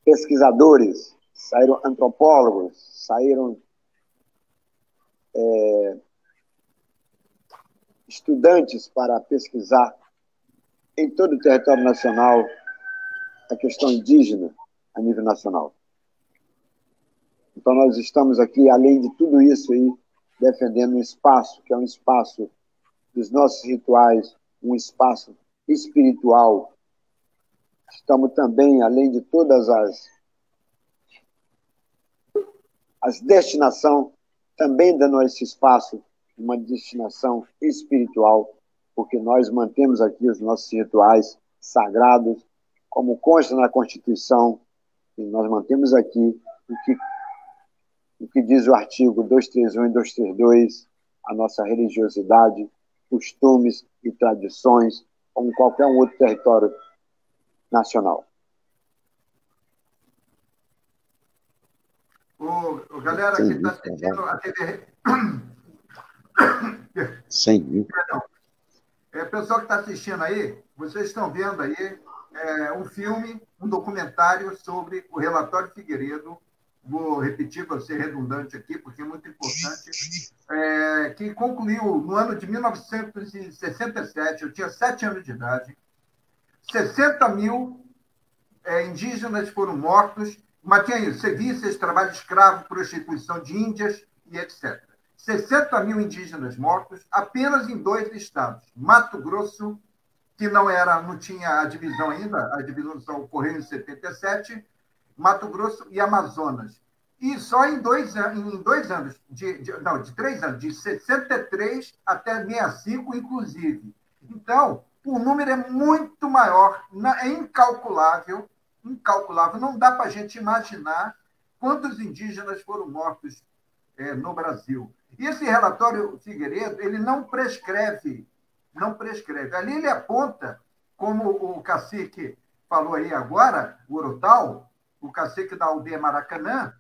pesquisadores, saíram antropólogos, saíram é, estudantes para pesquisar em todo o território nacional a questão indígena a nível nacional. Então, nós estamos aqui, além de tudo isso aí, defendendo um espaço que é um espaço dos nossos rituais, um espaço espiritual. Estamos também, além de todas as as destinação, também dando esse espaço uma destinação espiritual, porque nós mantemos aqui os nossos rituais sagrados, como consta na Constituição, e nós mantemos aqui o que, o que diz o artigo 231 e 232, a nossa religiosidade, costumes e tradições, como qualquer um outro território nacional. Ô, galera que está assistindo a TV, Sem mil. É, pessoal que está assistindo aí, vocês estão vendo aí é, um filme, um documentário sobre o relatório Figueiredo. Vou repetir para ser redundante aqui, porque é muito importante. É, que concluiu no ano de 1967, eu tinha sete anos de idade. 60 mil é, indígenas foram mortos, tinha serviços, trabalho escravo, prostituição de índias e etc. 60 mil indígenas mortos apenas em dois estados, Mato Grosso, que não era, não tinha a divisão ainda, a divisão ocorreu em 77, Mato Grosso e Amazonas. E só em dois, em dois anos, de, de, não, de três anos, de 63 até 65, inclusive. Então, o número é muito maior, é incalculável, incalculável. Não dá para a gente imaginar quantos indígenas foram mortos é, no Brasil. E esse relatório Figueiredo, ele não prescreve, não prescreve. Ali ele aponta, como o cacique falou aí agora, o Urutau, o cacique da aldeia Maracanã,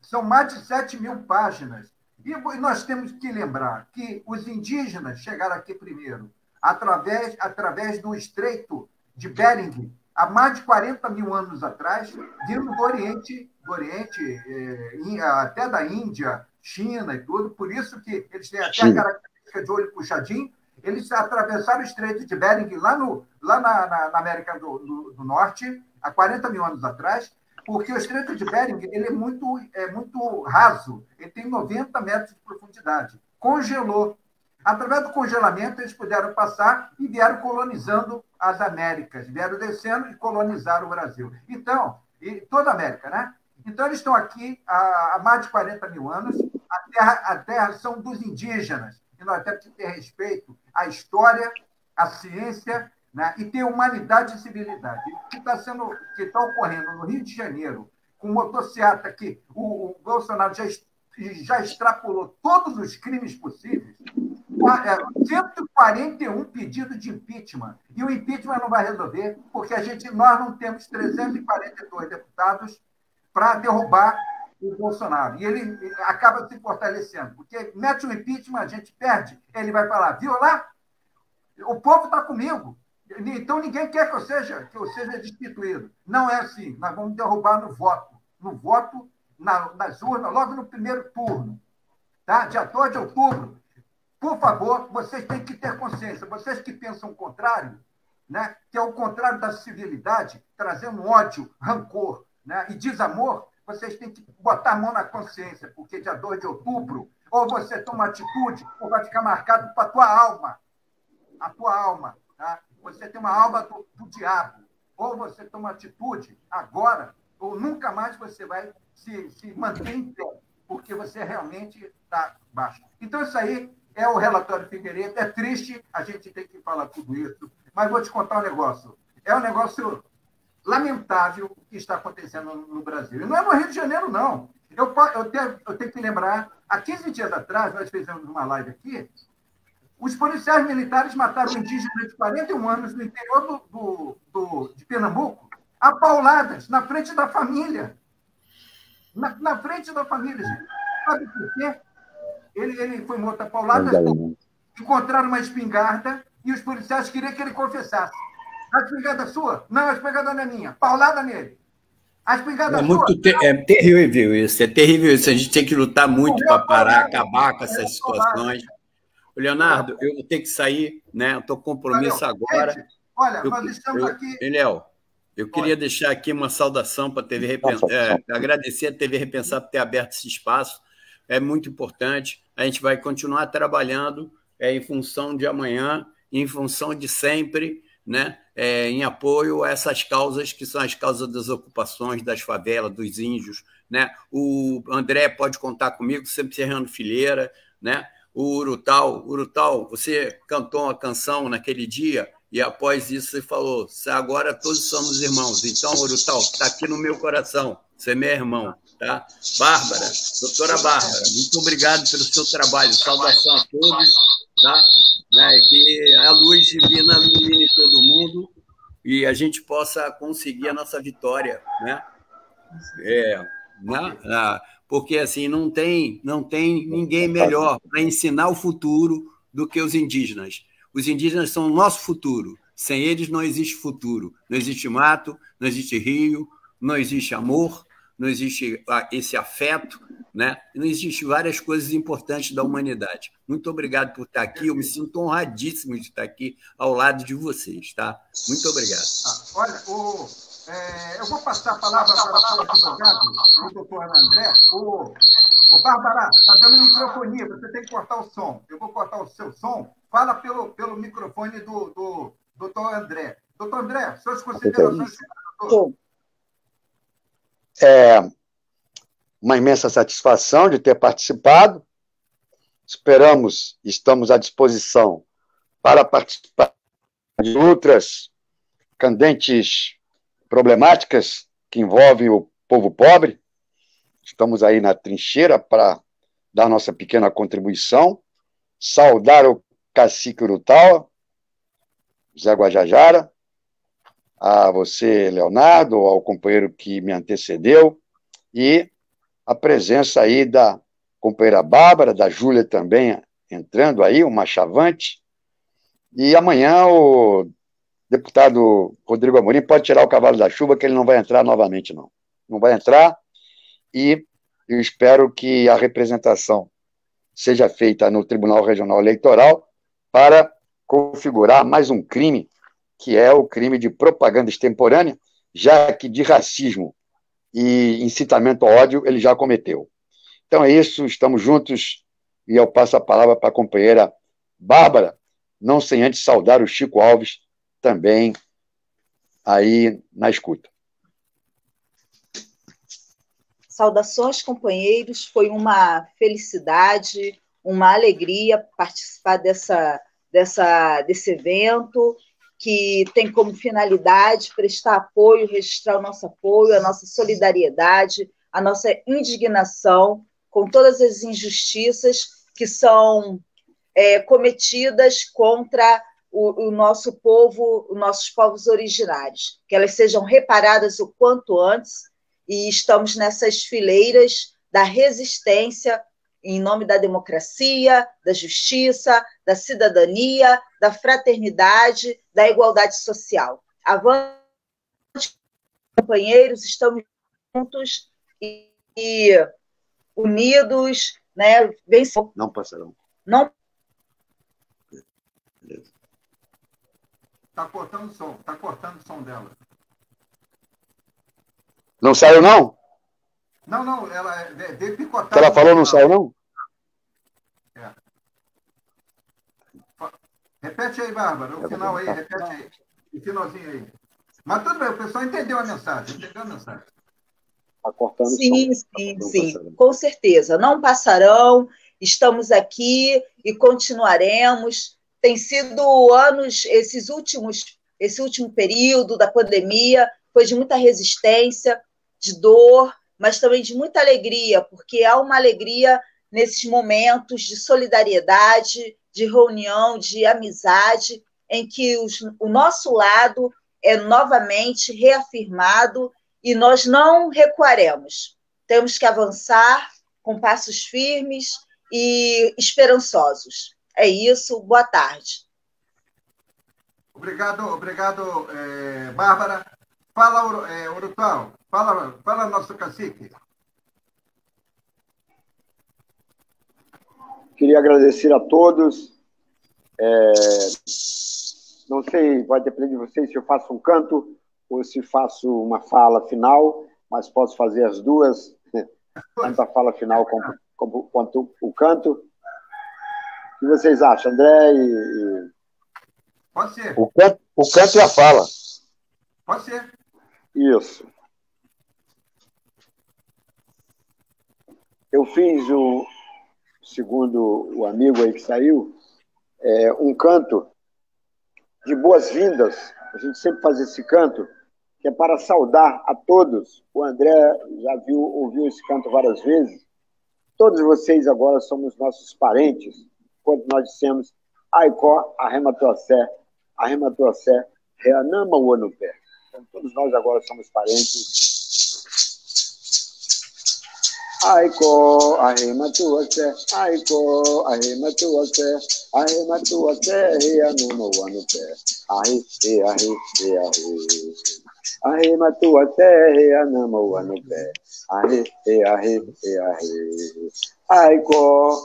são mais de 7 mil páginas. E nós temos que lembrar que os indígenas chegaram aqui primeiro, através, através do estreito de Bering, há mais de 40 mil anos atrás, vindo do Oriente, do Oriente é, até da Índia, China e tudo, por isso que eles têm até a característica de olho puxadinho, eles atravessaram o Estreito de Bering lá, no, lá na, na, na América do, do, do, Norte, há 40 mil anos atrás, porque o Estreito de Bering ele é, muito, é muito raso, ele tem 90 metros de profundidade. Congelou. Através do congelamento, eles puderam passar e vieram colonizando as Américas, vieram descendo e colonizaram o Brasil. Então, e toda a América, né? Então, eles estão aqui há, há mais de 40 mil anos. A terra, a terra são dos indígenas e nós temos que ter respeito à história, à ciência né? e ter humanidade e civilidade. O que está sendo, que está ocorrendo no Rio de Janeiro, com motocicleta que o, o Bolsonaro já, já extrapolou todos os crimes possíveis, 141 é, pedidos de impeachment. E o impeachment não vai resolver, porque a gente, nós não temos 342 deputados para derrubar o Bolsonaro. E ele acaba se fortalecendo, porque mete o impeachment, a gente perde. Ele vai falar, viu lá? O povo está comigo. Então ninguém quer que eu seja que eu seja destituído. Não é assim. Nós vamos derrubar no voto. No voto, na, nas urnas, logo no primeiro turno. Tá? Dia 2 de outubro. Por favor, vocês têm que ter consciência. Vocês que pensam o contrário, né? que é o contrário da civilidade, trazendo ódio, rancor né? e desamor, vocês têm que botar a mão na consciência, porque dia 2 de outubro, ou você toma atitude, ou vai ficar marcado para a tua alma. A tua alma. Tá? Você tem uma alma do, do diabo. Ou você toma atitude agora, ou nunca mais você vai se, se manter em pé, porque você realmente está baixo. Então, isso aí é o relatório Figueiredo. É triste a gente ter que falar tudo isso, mas vou te contar um negócio. É um negócio lamentável o que está acontecendo no Brasil. E não é no Rio de Janeiro, não. Eu, eu, tenho, eu tenho que lembrar, há 15 dias atrás, nós fizemos uma live aqui, os policiais militares mataram um indígena de 41 anos no interior do, do, do, de Pernambuco, a pauladas, na frente da família. Na, na frente da família, gente. Sabe por quê? Ele, ele foi morto a pauladas, encontraram uma espingarda e os policiais queriam que ele confessasse. A espingarda sua? Não, a espingarda não é minha. Paulada nele. A espingarda é muito te é terrível isso, é terrível isso. A gente tem que lutar muito para parar, acabar com essas situações. Leonardo, eu vou ter que sair, né? Estou com compromisso Valeu. agora. Gente, olha, eu, nós estamos eu, aqui. Léo, eu queria deixar aqui uma saudação para a TV Repensar, é, agradecer a TV Repensar por ter aberto esse espaço. É muito importante. A gente vai continuar trabalhando é, em função de amanhã, em função de sempre, né? É, em apoio a essas causas que são as causas das ocupações, das favelas, dos índios. Né? O André pode contar comigo, sempre Serrano Fileira, né? O Urutau. Urutau, você cantou uma canção naquele dia e após isso você falou: agora todos somos irmãos. Então, Urutau, está aqui no meu coração. Você é meu irmão, tá? Bárbara, doutora Bárbara, muito obrigado pelo seu trabalho. Saudação a todos, tá? Né? Que a luz divina ilumine todo mundo e a gente possa conseguir a nossa vitória, né? É, né? Ah, porque assim não tem, não tem ninguém melhor para ensinar o futuro do que os indígenas. Os indígenas são o nosso futuro. Sem eles não existe futuro. Não existe mato, não existe rio, não existe amor, não existe ah, esse afeto, né? Não existe várias coisas importantes da humanidade. Muito obrigado por estar aqui. Eu me sinto honradíssimo de estar aqui ao lado de vocês, tá? Muito obrigado. Ah, olha, o é, eu vou passar a palavra para o advogado, o doutor André. O, o Bárbara, está dando microfonia, você tem que cortar o som. Eu vou cortar o seu som. Fala pelo, pelo microfone do, do doutor André. Doutor André, suas considerações. É uma imensa satisfação de ter participado. Esperamos, estamos à disposição para participar de outras candentes problemáticas que envolvem o povo pobre. Estamos aí na trincheira para dar nossa pequena contribuição, saudar o cacique Urutawa, Zé Guajajara, a você, Leonardo, ao companheiro que me antecedeu, e a presença aí da companheira Bárbara, da Júlia também entrando aí, uma chavante, e amanhã o deputado Rodrigo Amorim pode tirar o cavalo da chuva, que ele não vai entrar novamente, não. Não vai entrar, e eu espero que a representação seja feita no Tribunal Regional Eleitoral para configurar mais um crime, que é o crime de propaganda extemporânea, já que de racismo e incitamento ao ódio ele já cometeu. Então é isso, estamos juntos e eu passo a palavra para a companheira Bárbara, não sem antes saudar o Chico Alves, também aí na escuta. Saudações, companheiros. Foi uma felicidade, uma alegria participar dessa, dessa, desse evento que tem como finalidade prestar apoio, registrar o nosso apoio, a nossa solidariedade, a nossa indignação com todas as injustiças que são é, cometidas contra o, o, nosso povo, os nossos povos originários, que elas sejam reparadas o quanto antes, e estamos nessas fileiras da resistência em nome da democracia, da justiça, da cidadania, da fraternidade, da igualdade social. Avante, companheiros, estamos juntos e, e unidos, né? Vencer. Não passarão. Não. Está cortando o som, está cortando o som dela. Não saiu, não? Não, não, ela é de picotada. Que ela falou não saiu, não? É. Repete aí, Bárbara, o final aí, repete aí. O finalzinho aí. Mas tudo bem, o pessoal entendeu a mensagem, entendeu a mensagem. Está cortando sim, som. sim, tá sim, com certeza. Não passarão, estamos aqui e continuaremos. Tem sido anos, esses últimos, esse último período da pandemia foi de muita resistência, de dor, mas também de muita alegria, porque há uma alegria nesses momentos de solidariedade, de reunião, de amizade, em que os, o nosso lado é novamente reafirmado e nós não recuaremos. Temos que avançar com passos firmes e esperançosos. É isso. Boa tarde. Obrigado, obrigado, é, Bárbara. Fala, é, Urutão. Fala, fala, nosso cacique. Queria agradecer a todos. É, não sei, vai depender de vocês se eu faço um canto ou se faço uma fala final, mas posso fazer as duas, tanto a fala final como, como, quanto o canto. O que vocês acham, André e... Pode ser. O canto, o canto e a fala. Pode ser. Isso. Eu fiz o, segundo o amigo aí que saiu, é, um canto de boas-vindas. A gente sempre faz esse canto que é para saudar a todos. O André já viu, ouviu esse canto várias vezes. Todos vocês agora somos nossos parentes, quando nós dissemos Aicó, Arrematuacé, Arrematuacé, Reanama Uanupé. Então, todos nós agora somos parentes. Aiko, ahematuase, aiko, ahematuase, ahematuase, reanuma uanupe. Ahi, e ahi, e ahi. Ahematuase, reanuma uanupe. Ahi, e ahi, e ahi. Aiko,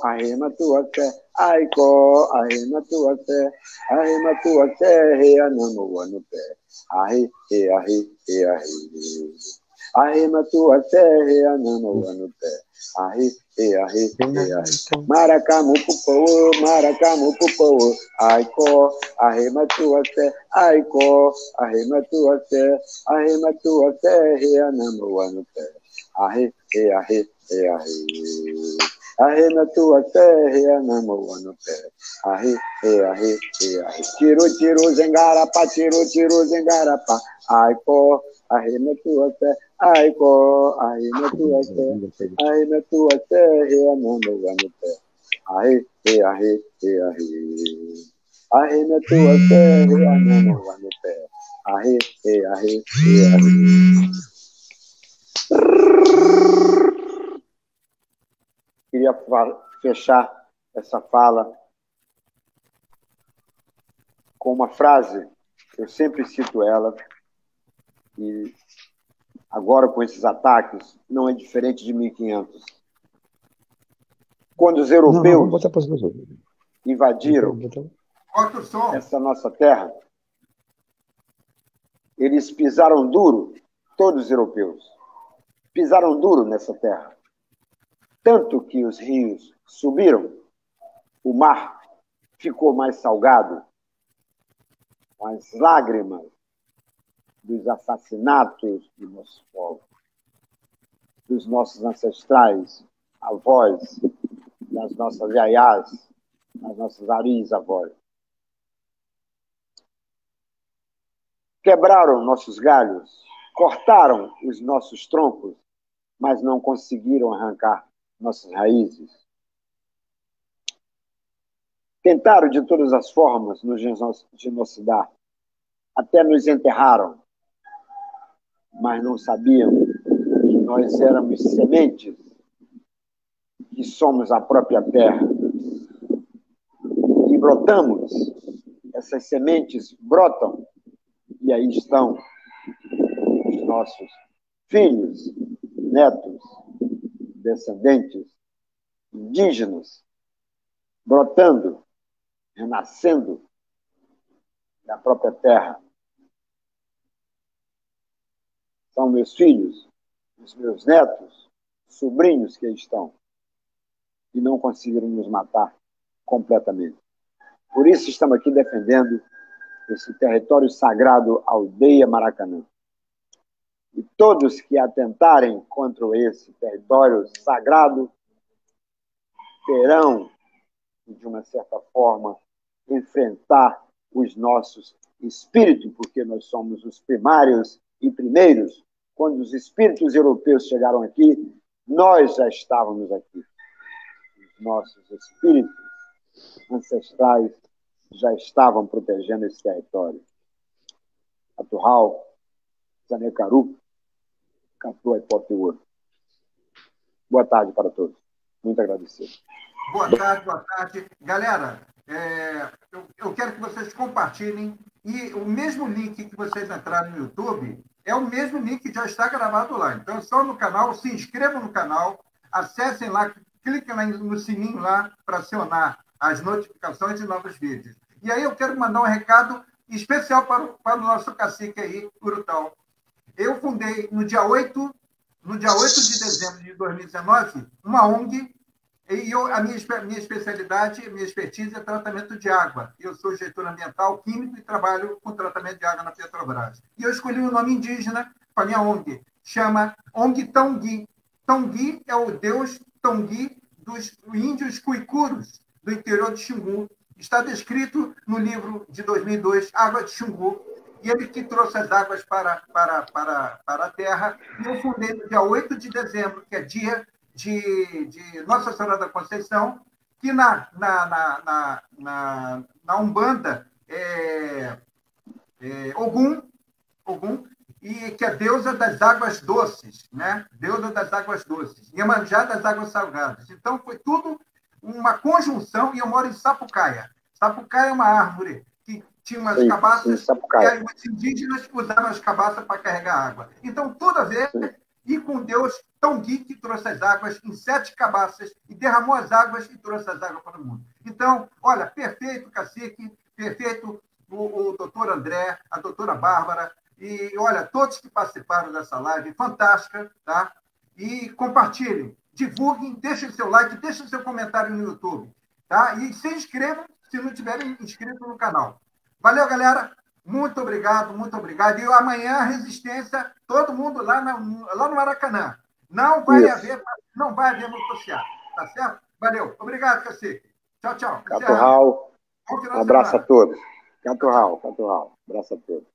ahematuase, aiko, ahematuase, ahematuase, reanuma uanupe. Ahi, e ahi, e ahi. Ahema tua terra, anama o pé. Ahi, e ahi, e ahi. Maracamu pupô, maracamu pupô. Aiko, ahema tua terra, aiko, ahema tua terra, ahema tua terra, anama o pé. Ahi, e ahi, e ahi. Ahema tua terra, anama o pé. Ahi, e ahi, e ahi. Tiro, tiro, zengarapa, tiro, tiro, zengarapa. Aiko, ahema tua terra. Aiko, ahi na tua te, ahi na tua te, he ananda vanu te. Ahi, he ahi, he ahi. Ahi na tua te, he ananda vanu te. Ahi, he ahi, he ahi. Queria fechar essa fala com uma frase eu sempre cito ela, e agora com esses ataques não é diferente de 1500. Quando os europeus não, não, invadiram essa nossa terra, eles pisaram duro, todos os europeus, pisaram duro nessa terra. Tanto que os rios subiram, o mar ficou mais salgado, as lágrimas dos assassinatos do nosso povo, dos nossos ancestrais, avós, das nossas iaiás, das nossas aris avós. Quebraram nossos galhos, cortaram os nossos troncos, mas não conseguiram arrancar nossas raízes. Tentaram de todas as formas nos genocidar, até nos enterraram, mas não sabiam que nós éramos sementes, que somos a própria terra. E brotamos, essas sementes brotam, e aí estão os nossos filhos, netos, descendentes, indígenas, brotando, renascendo da própria terra. São meus filhos, os meus netos, sobrinhos que estão, e não conseguiram nos matar completamente. Por isso estamos aqui defendendo esse território sagrado aldeia Maracanã. E todos que atentarem contra esse território sagrado terão, de uma certa forma, enfrentar os nossos espíritos, porque nós somos os primários e primeiros. Quando os espíritos europeus chegaram aqui, nós já estávamos aqui. Os nossos espíritos ancestrais já estavam protegendo esse território. Aturral, Zanecaru, Porto Boa tarde para todos. Muito agradecido. Boa tarde, boa tarde. Galera, é, eu, eu, quero que vocês compartilhem e o mesmo link que vocês entraram no YouTube é o mesmo link que já está gravado lá. Então, só no canal, se inscrevam no canal, acessem lá, cliquem no sininho lá para acionar as notificações de novos vídeos. E aí eu quero mandar um recado especial para, para o nosso cacique aí, Urutão. Eu fundei no dia 8, no dia 8 de dezembro de 2019, uma ONG, e eu, a minha, minha especialidade, minha expertise é tratamento de água. Eu sou gestor ambiental, químico e trabalho com tratamento de água na Petrobras. E eu escolhi o um nome indígena para minha ONG, chama ONG Tongui. Tongui é o deus Tongui dos índios cuicuros do interior de Xingu, está descrito no livro de 2002, Água de Xingu, ele que trouxe as águas para, para, para, para a Terra. E eu fundei no dia 8 de dezembro, que é dia de, de Nossa Senhora da Conceição, que na, na, na, na, na Umbanda é, é Ogum, Ogum, e que é deusa das águas doces, né? Deusa das águas doces, Iemanjá das águas salgadas. Então, foi tudo uma conjunção, e eu moro em Sapucaia. Sapucaia é uma árvore tinha umas sim, cabaças, sim, e os indígenas usavam as cabaças para carregar água. Então, tudo a ver, sim. e com Deus, Tongui, que trouxe as águas em sete cabaças, e derramou as águas e trouxe as águas para o mundo. Então, olha, perfeito, cacique, perfeito o, o doutor André, a doutora Bárbara, e olha, todos que participaram dessa live, fantástica, tá? E compartilhem divulguem, deixem seu like, deixem seu comentário no YouTube. Tá? E se inscrevam se não tiverem inscrito no canal. Valeu, galera. Muito obrigado, muito obrigado. E amanhã, resistência, todo mundo lá, na, lá no Maracanã. Não vai Isso. haver, não vai haver motocicleta, tá certo? Valeu. Obrigado, Cacique. Tchau, tchau. Caturral. Um abraço a todos. Caturral, Caturral. Abraço a todos.